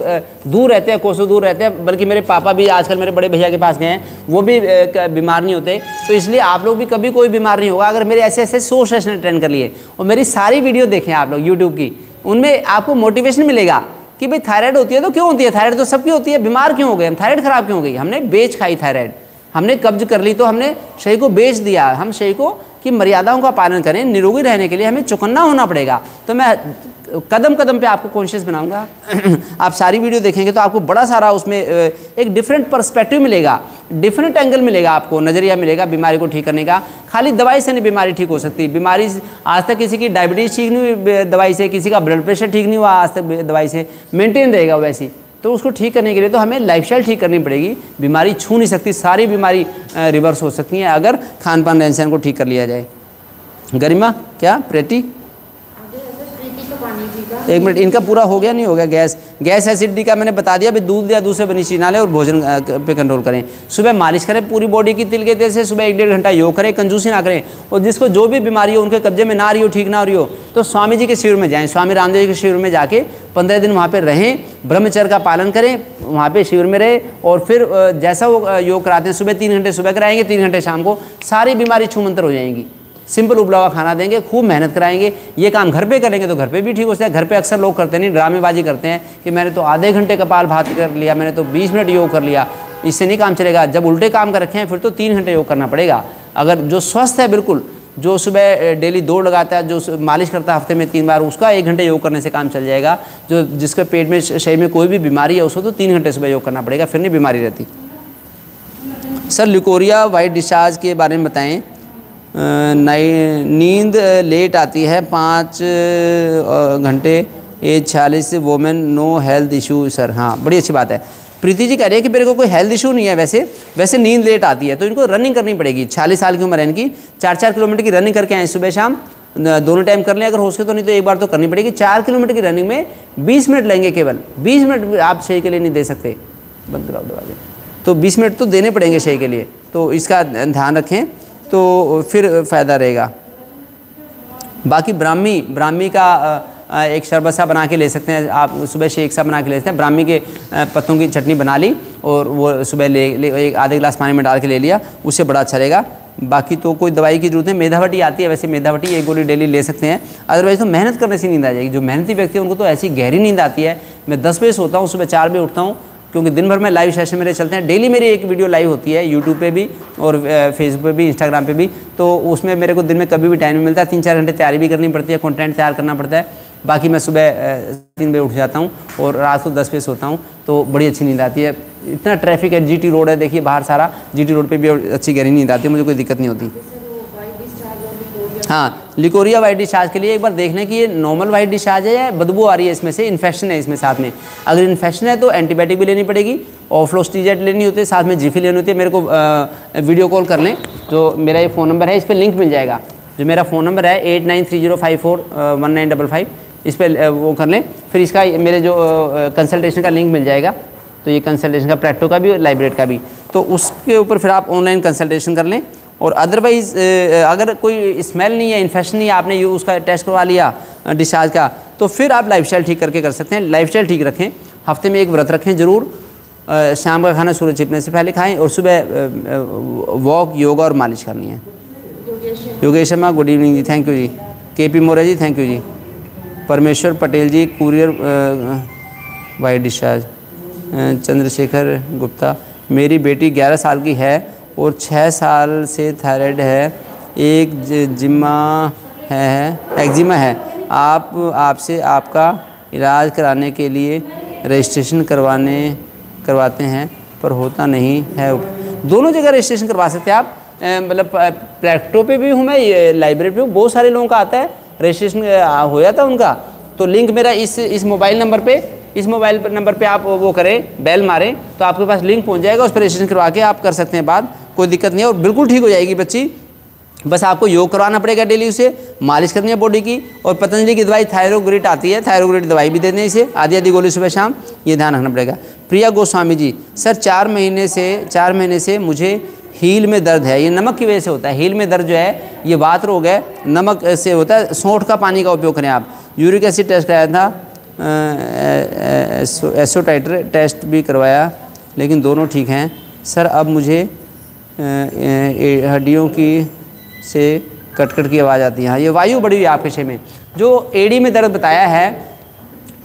दूर रहते हैं, कोसों दूर रहते हैं, बल्कि मेरे पापा भी आजकल मेरे बड़े भैया के पास गए हैं, वो भी बीमार नहीं होते। तो इसलिए आप लोग भी कभी कोई बीमार नहीं होगा। अगर मेरे ऐसे ऐसे सौ सेशन अटेंड कर लिए, और मेरी सारी वीडियो देखें आप लोग यूट्यूब की, उनमें आपको मोटिवेशन मिलेगा कि भाई थायराइड होती है तो क्यों होती है? थायराइड तो सबकी होती है। बीमार क्यों हो गए? हम थायराइड खराब क्यों हो गई? हमने बेच खाई थायराइड हमने कब्ज कर ली तो हमने शरीर को बेच दिया। हम शरीर को कि मर्यादाओं का पालन करें, निरोगी रहने के लिए हमें चुकन्ना होना पड़ेगा। तो मैं कदम कदम पे आपको कॉन्शियस बनाऊँगा। आप सारी वीडियो देखेंगे तो आपको बड़ा सारा उसमें एक डिफरेंट पर्सपेक्टिव मिलेगा। डिफरेंट एंगल मिलेगा आपको, नज़रिया मिलेगा बीमारी को ठीक करने का। खाली दवाई से नहीं बीमारी ठीक हो सकती। बीमारी आज तक किसी की डायबिटीज़ ठीक नहीं हुई, दवाई से, किसी का ब्लड प्रेशर ठीक नहीं हुआ, आज तक दवाई से मेंटेन रहेगा वैसी। तो उसको ठीक करने के लिए तो हमें लाइफस्टाइल ठीक करनी पड़ेगी। बीमारी छू नहीं सकती, सारी बीमारी रिवर्स हो सकती है अगर खान पान रहन सहन को ठीक कर लिया जाए। गरिमा, क्या? प्रेटी एक मिनट, इनका पूरा हो गया, नहीं हो गया गैस? गैस एसिडिटी का मैंने बता दिया भाई दूध या दूसरे से बनी चीज़ ना लें और भोजन पे कंट्रोल करें। सुबह मालिश करें पूरी बॉडी की, तिल के तेल से, सुबह एक डेढ़ घंटा योग करें कंजूसी ना करें। और जिसको जो भी बीमारी हो, उनके कब्जे में ना रही हो, ठीक ना रही हो तो स्वामी जी के शिविर में जाएँ। स्वामी रामदेव जी के शिविर में जाके पंद्रह दिन वहाँ पर रहें, ब्रह्मचर्य का पालन करें, वहाँ पे शिविर में रहे और फिर जैसा वो योग कराते हैं, सुबह तीन घंटे सुबह कराएँगे, तीन घंटे शाम को, सारी बीमारी छूमंतर हो जाएँगी। सिंपल उबला हुआ खाना देंगे, खूब मेहनत कराएँगे, ये काम घर पे करेंगे तो घर पे भी ठीक हो है। घर पे अक्सर लोग करते नहीं, ड्रामेबाजी करते हैं कि मैंने तो आधे घंटे कपाल भात कर लिया, मैंने तो बीस मिनट योग कर लिया। इससे नहीं काम चलेगा। जब उल्टे काम कर रखे हैं, फिर तो तीन घंटे योग करना पड़ेगा। अगर जो स्वस्थ है बिल्कुल, जो सुबह डेली दौड़ लगाता है, जो मालिश करता है हफ़्ते में तीन बार, उसका एक घंटे योग करने से काम चल जाएगा। जो, जिसके पेट में शरीर में कोई भी बीमारी है, उसको तो तीन घंटे सुबह योग करना पड़ेगा, फिर नहीं बीमारी रहती। सर लिकोरिया वाइट डिस्चार्ज के बारे में बताएँ। नई नींद लेट आती है, पाँच घंटे एज छियालीस women no health issue sir हाँ बड़ी अच्छी बात है। प्रीति जी कह रही है कि मेरे को कोई हेल्थ इशू नहीं है वैसे। वैसे नींद लेट आती है तो इनको रनिंग करनी पड़ेगी। छियालीस साल की उम्र है इनकी। चार चार किलोमीटर की रनिंग करके आए सुबह शाम। दोनों टाइम कर लें, अगर हो सके तो नहीं तो एक बार तो करनी पड़ेगी। चार किलोमीटर की रनिंग में बीस मिनट लेंगे केवल। बीस मिनट आप शरीर के लिए नहीं दे सकते। बंद कराओ दरवाजे। तो बीस मिनट तो देने पड़ेंगे शरीर के लिए। तो इसका ध्यान रखें। तो फिर फ़ायदा रहेगा। बाकी ब्राह्मी ब्राह्मी का एक शरबत सा बना के ले सकते हैं। आप सुबह शेक सा बना के ले सकते हैं। ब्राह्मी के पत्तों की चटनी बना ली और वो सुबह ले, ले एक आधे गिलास पानी में डाल के ले लिया। उससे बड़ा अच्छा रहेगा। बाकी तो कोई दवाई की ज़रूरत है मेधावटी आती है। वैसे मेधावटी एक गोली डेली ले सकते हैं। अदरवाइज़ तो मेहनत करने से नींद आ जाएगी। जो मेहनती व्यक्ति है उनको तो ऐसी गहरी नींद आती है। मैं दस बजे सोता हूँ सुबह चार बजे उठता हूँ। क्योंकि दिन भर में लाइव सेशन मेरे चलते हैं। डेली मेरी एक वीडियो लाइव होती है यूट्यूब पे भी और फेसबुक पे भी इंस्टाग्राम पे भी। तो उसमें मेरे को दिन में कभी भी टाइम नहीं मिलता। है तीन चार घंटे तैयारी भी करनी पड़ती है कंटेंट तैयार करना पड़ता है। बाकी मैं सुबह तीन बजे उठ जाता हूँ और रात को दस बजे सोता हूँ। तो बड़ी अच्छी नींद आती है। इतना ट्रैफ़िक है जी रोड है, देखिए बाहर सारा। जीटी रोड पर भी अच्छी गहरी नींद आती है, मुझे कोई दिक्कत नहीं होती। हाँ लिकोरिया वाइट डिस्चार्ज के लिए एक बार देख लें कि ये नॉर्मल वाइट डिस्चार्ज है या बदबू आ रही है इसमें से? इन्फेक्शन है इसमें साथ में। अगर इन्फेक्शन है तो एंटीबायोटिक भी लेनी पड़ेगी और फ्लोस्टीजेट लेनी होती है साथ में जीफी लेनी होती है। मेरे को आ, वीडियो कॉल कर लें जो मेरा ये फ़ोन नंबर है इस पर लिंक मिल जाएगा। जो मेरा फ़ोन नंबर है eight nine three zero five four one nine double five इस पर वो कर लें। फिर इसका मेरे जो कंसल्टेशन का लिंक मिल जाएगा। तो ये कंसल्टेशन का प्रैक्टो का भी और लाइब्रेट का भी। तो उसके ऊपर फिर आप ऑनलाइन कंसल्टेशन कर लें। और अदरवाइज़ अगर कोई स्मेल नहीं है इन्फेक्शन नहीं है, आपने ये, उसका टेस्ट करवा लिया डिस्चार्ज का तो फिर आप लाइफ ठीक करके कर सकते हैं। लाइफ ठीक रखें, हफ़्ते में एक व्रत रखें ज़रूर शाम का खाना सूरज छिपने से पहले खाएँ और सुबह वॉक योगा और मालिश करनी है। Yogesh Sharma good evening ji thank you ji. K P More ji thank you ji. Parmeshwar Patel ji courier white discharge Chandrashekhar Gupta, मेरी बेटी 11 साल की है और छः साल से थायराइड है। एक जिम्मा है एक्जिमा है। आप, आपसे आपका इलाज कराने के लिए रजिस्ट्रेशन करवाने, करवाते हैं, पर होता नहीं है। दोनों जगह रजिस्ट्रेशन करवा सकते हैं आप। मतलब प्रैक्टो पे भी हूँ मैं लाइब्रेरी पे बहुत सारे लोगों का आता है रजिस्ट्रेशन हो जाता है उनका। तो लिंक मेरा इस इस मोबाइल नंबर पे, इस मोबाइल नंबर पे आप वो करें बेल मारें तो आपके पास लिंक पहुँच जाएगा, उस पर रजिस्ट्रेशन करवा के आप कर सकते हैं बात। कोई दिक्कत नहीं है और बिल्कुल ठीक हो जाएगी बच्ची। बस आपको योग करवाना पड़ेगा डेली उसे, मालिश करनी है बॉडी की और पतंजलि की दवाई थायरोग्रिट आती है थायरोग्रिट दवाई भी देते हैं इसे, आधी आधी गोली सुबह शाम, ये ध्यान रखना पड़ेगा। प्रिया गोस्वामी जी, सर चार महीने से, चार महीने से मुझे हील में दर्द है, ये नमक की वजह से होता है, हील में दर्द जो है, ये वात रोग है, नमक से होता है, सौंठ का पानी का उपयोग करें आप। यूरिक एसिड टेस्ट कराया था एसोटाइटर टेस्ट भी करवाया, लेकिन दोनों ठीक हैं। सर, अब मुझे हड्डियों की से कटकट की आवाज़ आती है। हाँ ये वायु बड़ी हुई आपके में। जो एडी में दर्द बताया है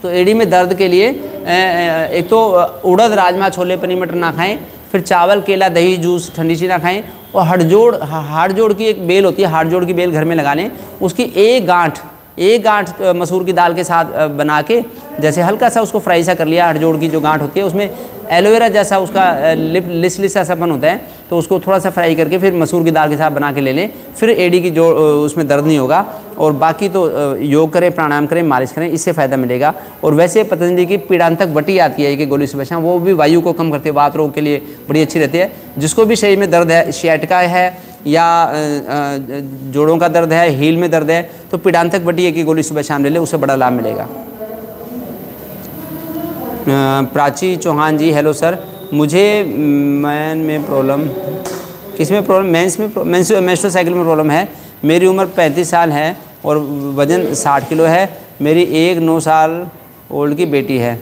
तो एडी में दर्द के लिए एक तो उड़द, राजमा, छोले, पनीर, मटर ना खाएँ, फिर चावल, केला, दही, जूस, ठंडी चीज़ ना खाएँ और हड़जोड़ हाड़ जोड़ की एक बेल होती है हाड़ जोड़ की बेल घर में लगा लें, उसकी एक गांठ एक गांठ मसूर की दाल के साथ बना के, जैसे हल्का सा उसको फ्राई सा कर लिया, हड़जोड़ की जो गांठ होती है, उसमें एलोवेरा जैसा उसका लिप, लिस ऐसा बन होता है तो उसको थोड़ा सा फ्राई करके फिर मसूर की दाल के साथ बना के ले लें। फिर एडी की जो उसमें दर्द नहीं होगा, और बाकी तो योग करें, प्राणायाम करें, मालिश करें, इससे फ़ायदा मिलेगा। और वैसे पतंजलि की पीड़ांतक बटी आती है कि गोली से सुबह वो भी वायु को कम करते हैं, बात रोग के लिए बड़ी अच्छी रहती है। जिसको भी शरीर में दर्द है शियाटिका है, या जोड़ों का दर्द है, हील में दर्द है तो पीड़ांतक बटी है कि गोली सुबह शाम ले लें, उससे बड़ा लाभ मिलेगा। प्राची चौहान जी हेलो सर मुझे मैन में प्रॉब्लम किसमें प्रॉब्लम मेंस में मेंस्ट्रुअल साइकिल में प्रॉब्लम है. मेरी उम्र 35 साल है और वज़न 60 किलो है. मेरी एक नौ साल ओल्ड की बेटी है.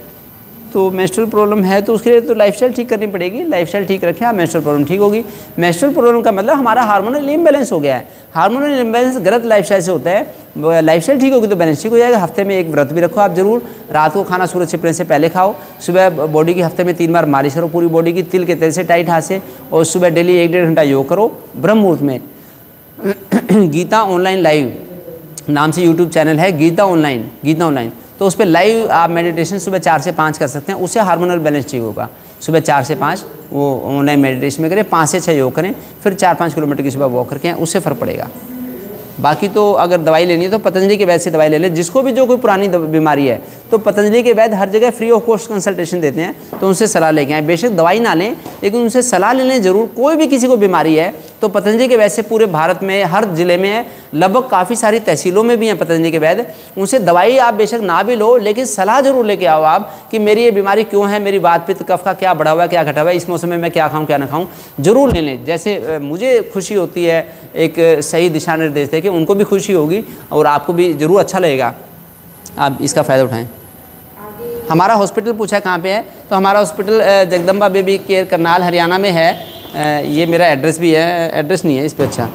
तो मेस्ट्रल प्रॉब्लम है तो उसके लिए तो लाइफस्टाइल ठीक करनी पड़ेगी। लाइफस्टाइल ठीक रखें, आप मेस्ट्रल प्रॉब्लम ठीक होगी। मेस्ट्रल प्रॉब्लम का मतलब हमारा हार्मोनल इम्बैलेंस हो गया है। हार्मोनल इम्बैलेंस गलत लाइफस्टाइल से होता है। लाइफस्टाइल ठीक होगी तो बैलेंस ठीक हो जाएगा। हफ़्ते में एक व्रत भी रखो आप ज़रूर। रात को खाना सूरज छिपने से पहले खाओ। सुबह बॉडी की हफ़्ते में तीन बार मालिश करो। पूरी बॉडी की तिल के तेल से टाइट हाथ से और सुबह डेली एक डेढ़ घंटा योग करो। ब्रह्म मुहूर्त में। गीता ऑनलाइन लाइव नाम से यूट्यूब चैनल है। गीता ऑनलाइन गीता ऑनलाइन तो उस पर लाइव आप मेडिटेशन सुबह चार से पाँच कर सकते हैं। उससे हार्मोनल बैलेंस ठीक होगा। सुबह चार से पाँच, वो ऑनलाइन मेडिटेशन में करें, पाँच से छः योग करें, फिर चार पाँच किलोमीटर की सुबह वॉक करके उससे फ़र्क पड़ेगा। बाकी तो अगर दवाई लेनी है तो पतंजलि के वैद से दवाई ले लें। जिसको भी जो कोई पुरानी बीमारी है तो पतंजलि के वैद हर जगह फ्री ऑफ़ कॉस्ट कंसल्टेशन देते हैं तो उनसे सलाह लेके आए। बेशक दवाई ना लें, लेकिन उनसे सलाह ले लें ज़रूर। कोई भी किसी को बीमारी है तो पतंजलि के वैसे पूरे भारत में, हर ज़िले में लगभग काफ़ी सारी तहसीलों में भी हैं पतंजलि के वैद उनसे दवाई आप बेशक ना भी लो, लेकिन सलाह ज़रूर लेके आओ आप कि मेरी ये बीमारी क्यों है, मेरी बात पित्त कफ का क्या बढ़ा हुआ है, क्या घटा हुआ है, इस मौसम में मैं क्या खाऊँ, क्या ना खाऊँ, ज़रूर ले लें। जैसे मुझे खुशी होती है, एक सही दिशा निर्देश दे के उनको भी खुशी होगी और आपको भी ज़रूर अच्छा लगेगा। आप इसका फ़ायदा उठाएँ। हमारा हॉस्पिटल पूछा कहाँ पे है? तो हमारा hospital Jagdamba baby care Karnal, Haryana में है। ये मेरा एड्रेस भी है, एड्रेस नहीं है इस पर अच्छा।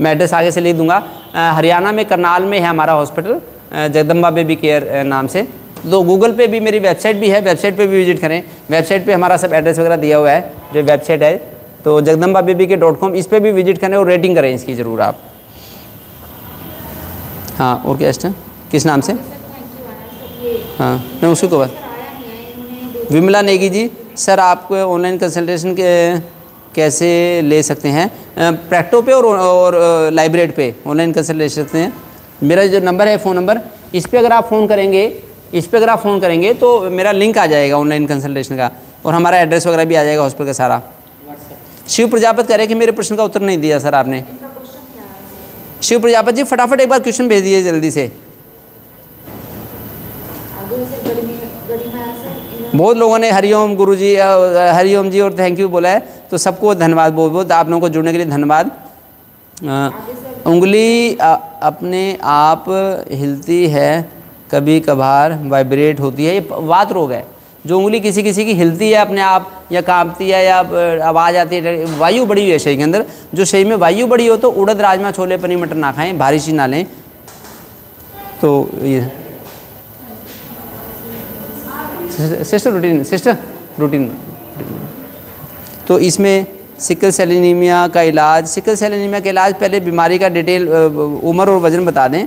मैं एड्रेस आगे से लिख दूँगा। हरियाणा में करनाल में है हमारा हॉस्पिटल जगदम्बा बेबी केयर नाम से। तो गूगल पे भी मेरी वेबसाइट भी है, वेबसाइट पे भी विज़िट करें। वेबसाइट पे हमारा सब एड्रेस वगैरह दिया हुआ है, जो वेबसाइट है। तो जगदम्बा बेबी के डॉट कॉम, इस पर भी विज़िट करें और रेटिंग करें इसकी ज़रूर आप। हाँ और क्या किस नाम से? हाँ मैं उसी को बात विमला नेगी जी, सर आप ऑनलाइन कंसल्टेशन के कैसे ले सकते हैं? प्रैक्टो पे और, और लाइब्रेरी पे ऑनलाइन कंसल्ट ले सकते हैं। मेरा जो नंबर है फ़ोन नंबर इस पर अगर आप फ़ोन करेंगे इस पर अगर आप फ़ोन करेंगे तो मेरा लिंक आ जाएगा ऑनलाइन कंसल्टेशन का और हमारा एड्रेस वगैरह भी आ जाएगा हॉस्पिटल का सारा। शिव प्रजापत कह रहे कि मेरे प्रश्न का उत्तर नहीं दिया सर आपने। शिव प्रजापत जी फटाफट एक बार क्वेश्चन भेज दिए जल्दी से बहुत लोगों ने हरिओम गुरु जी हरिओम जी और थैंक यू बोला है। तो सबको धन्यवाद बहुत बहुत आप लोगों को जुड़ने के लिए धन्यवाद। उंगली आ, अपने आप हिलती है कभी कभार वाइब्रेट होती है। ये वात रोग है। जो उंगली किसी किसी की हिलती है अपने आप या कांपती है या आवाज़ आती है वायु बड़ी हुई है शरीर के अंदर। जो शरीर में वायु बड़ी हो तो उड़द राजमा छोले पनीर मटर ना खाएँ भारी चीज़ ना लें। तो ये सिस्टर रूटीन सिस्टर रूटीन तो इसमें सिकल सेलिनीमिया का इलाज सिकल सेलिनीमिया का इलाज पहले बीमारी का डिटेल उम्र और वज़न बता दें।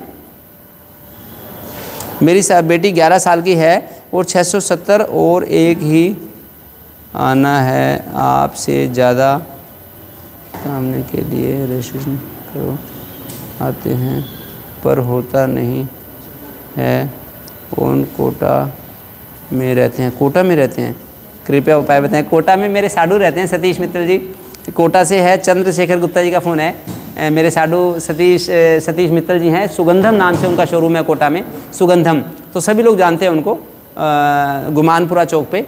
मेरी बेटी 11 साल की है और 670 और एक ही आना है। आपसे ज़्यादा सामने के लिए रजिस्ट्रेशन करो। आते हैं, पर होता नहीं है। कौन कोटा में रहते हैं, कोटा में रहते हैं। कृपया उपाय बताएँ। कोटा में मेरे साडू रहते हैं, सतीश मित्तल जी। कोटा से है चंद्रशेखर गुप्ता जी का फ़ोन है। मेरे साडू सतीश सतीश मित्तल जी हैं। सुगंधम नाम से उनका शोरूम है कोटा में, सुगंधम। तो सभी लोग जानते हैं उनको गुमानपुरा चौक पे।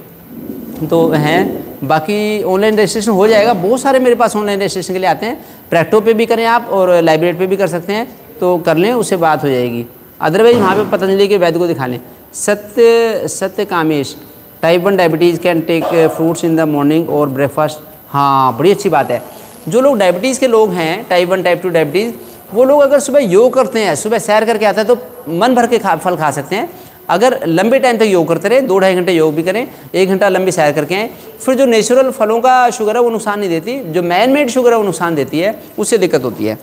तो हैं। बाकी ऑनलाइन रजिस्ट्रेशन हो जाएगा। बहुत सारे मेरे पास ऑनलाइन रजिस्ट्रेशन के लिए आते हैं। प्रैक्टो पे भी करें आप और लाइब्रेरी पे भी कर सकते हैं। तो कर लें, उससे बात हो जाएगी। अदरवाइज़ वहाँ पे पतंजलि के वैद्य को दिखा लें। Satya Satya Kamesh type one diabetes can take fruits in the morning और ब्रेकफास्ट हाँ बड़ी अच्छी बात है। जो लोग डायबिटीज़ के लोग हैं type one type two diabetes वो लोग अगर सुबह योग करते हैं, सुबह सैर करके आते हैं तो मन भर के खा, फल खा सकते हैं। अगर लंबे टाइम तक योग करते रहे, दो ढाई घंटे योग भी करें, एक घंटा लंबी सैर करके आएँ, फिर जो नेचुरल फलों का शुगर है, वो नुकसान नहीं देती, जो मैन मेड शुगर है, वो नुकसान देती है, उससे दिक्कत होती है।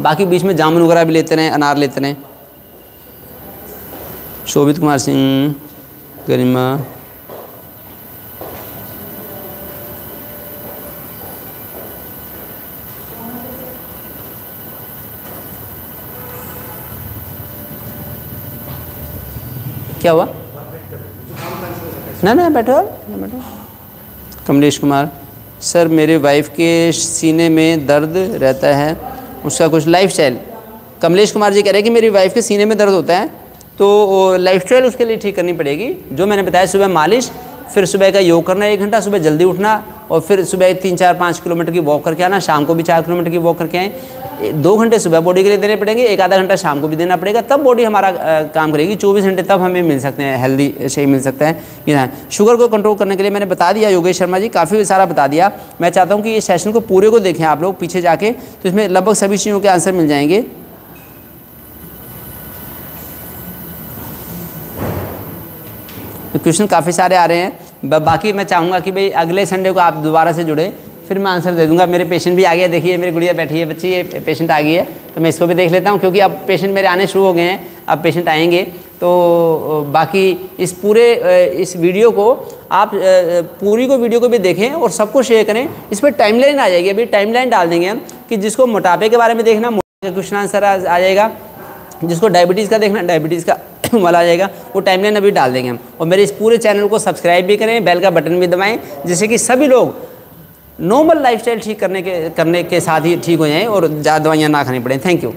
बाकी बीच में जामुन वगैरह भी लेते रहें, अनार लेते रहें। शोभित कुमार सिंह, गरिमा। क्या हुआ? ना ना, बैठो बैठो। कमलेश कुमार, सर, मेरे वाइफ के सीने में दर्द रहता है, उसका कुछ लाइफ स्टाइल कमलेश कुमार जी कह रहे हैं कि मेरी वाइफ के सीने में दर्द होता है। तो लाइफ स्टाइल उसके लिए ठीक करनी पड़ेगी। जो मैंने बताया सुबह मालिश फिर सुबह का योग करना एक घंटा सुबह जल्दी उठना और फिर सुबह तीन चार पाँच किलोमीटर की वॉक करके आना शाम को भी चार किलोमीटर की वॉक करके आए। दो घंटे सुबह बॉडी के लिए देने पड़ेंगे एक आधा घंटा शाम को भी देना पड़ेगा। तब बॉडी हमारा आ, काम करेगी। चौबीस घंटे तब हमें मिल सकते हैं हेल्दी सही मिल सकता है। कि हाँ शुगर को कंट्रोल करने के लिए मैंने बता दिया योगेश शर्मा जी काफ़ी सारा बता दिया। मैं चाहता हूँ कि इस सेशन को पूरे को देखें आप लोग पीछे जाके तो इसमें लगभग सभी चीज़ों के आंसर मिल जाएँगे। क्वेश्चन काफ़ी सारे आ रहे हैं। बाकी मैं चाहूँगा कि भाई अगले संडे को आप दोबारा से जुड़े। फिर मैं आंसर दे दूँगा। मेरे पेशेंट भी आ गया, देखिए, मेरी गुड़िया बैठी है, बच्ची ये पेशेंट आ गई है। तो मैं इसको भी देख लेता हूँ, क्योंकि अब पेशेंट मेरे आने शुरू हो गए हैं, अब पेशेंट आएँगे। तो बाकी इस पूरे इस वीडियो को आप पूरी को वीडियो को भी देखें और सबको शेयर करें। इस पर टाइमलाइन आ जाएगी। अभी टाइमलाइन डाल देंगे हम कि जिसको मोटापे के बारे में देखना क्वेश्चन आंसर आ जाएगा। जिसको डायबिटीज़ का देखना डायबिटीज़ का वाला आ जाएगा, वो टाइमलाइन अभी डाल देंगे हम। और मेरे इस पूरे चैनल को सब्सक्राइब भी करें बेल का बटन भी दबाएँ, जिससे कि सभी लोग नॉर्मल लाइफस्टाइल ठीक करने के करने के साथ ही ठीक हो जाएँ और ज़्यादा दवाइयाँ ना खानी पड़ें। Thank you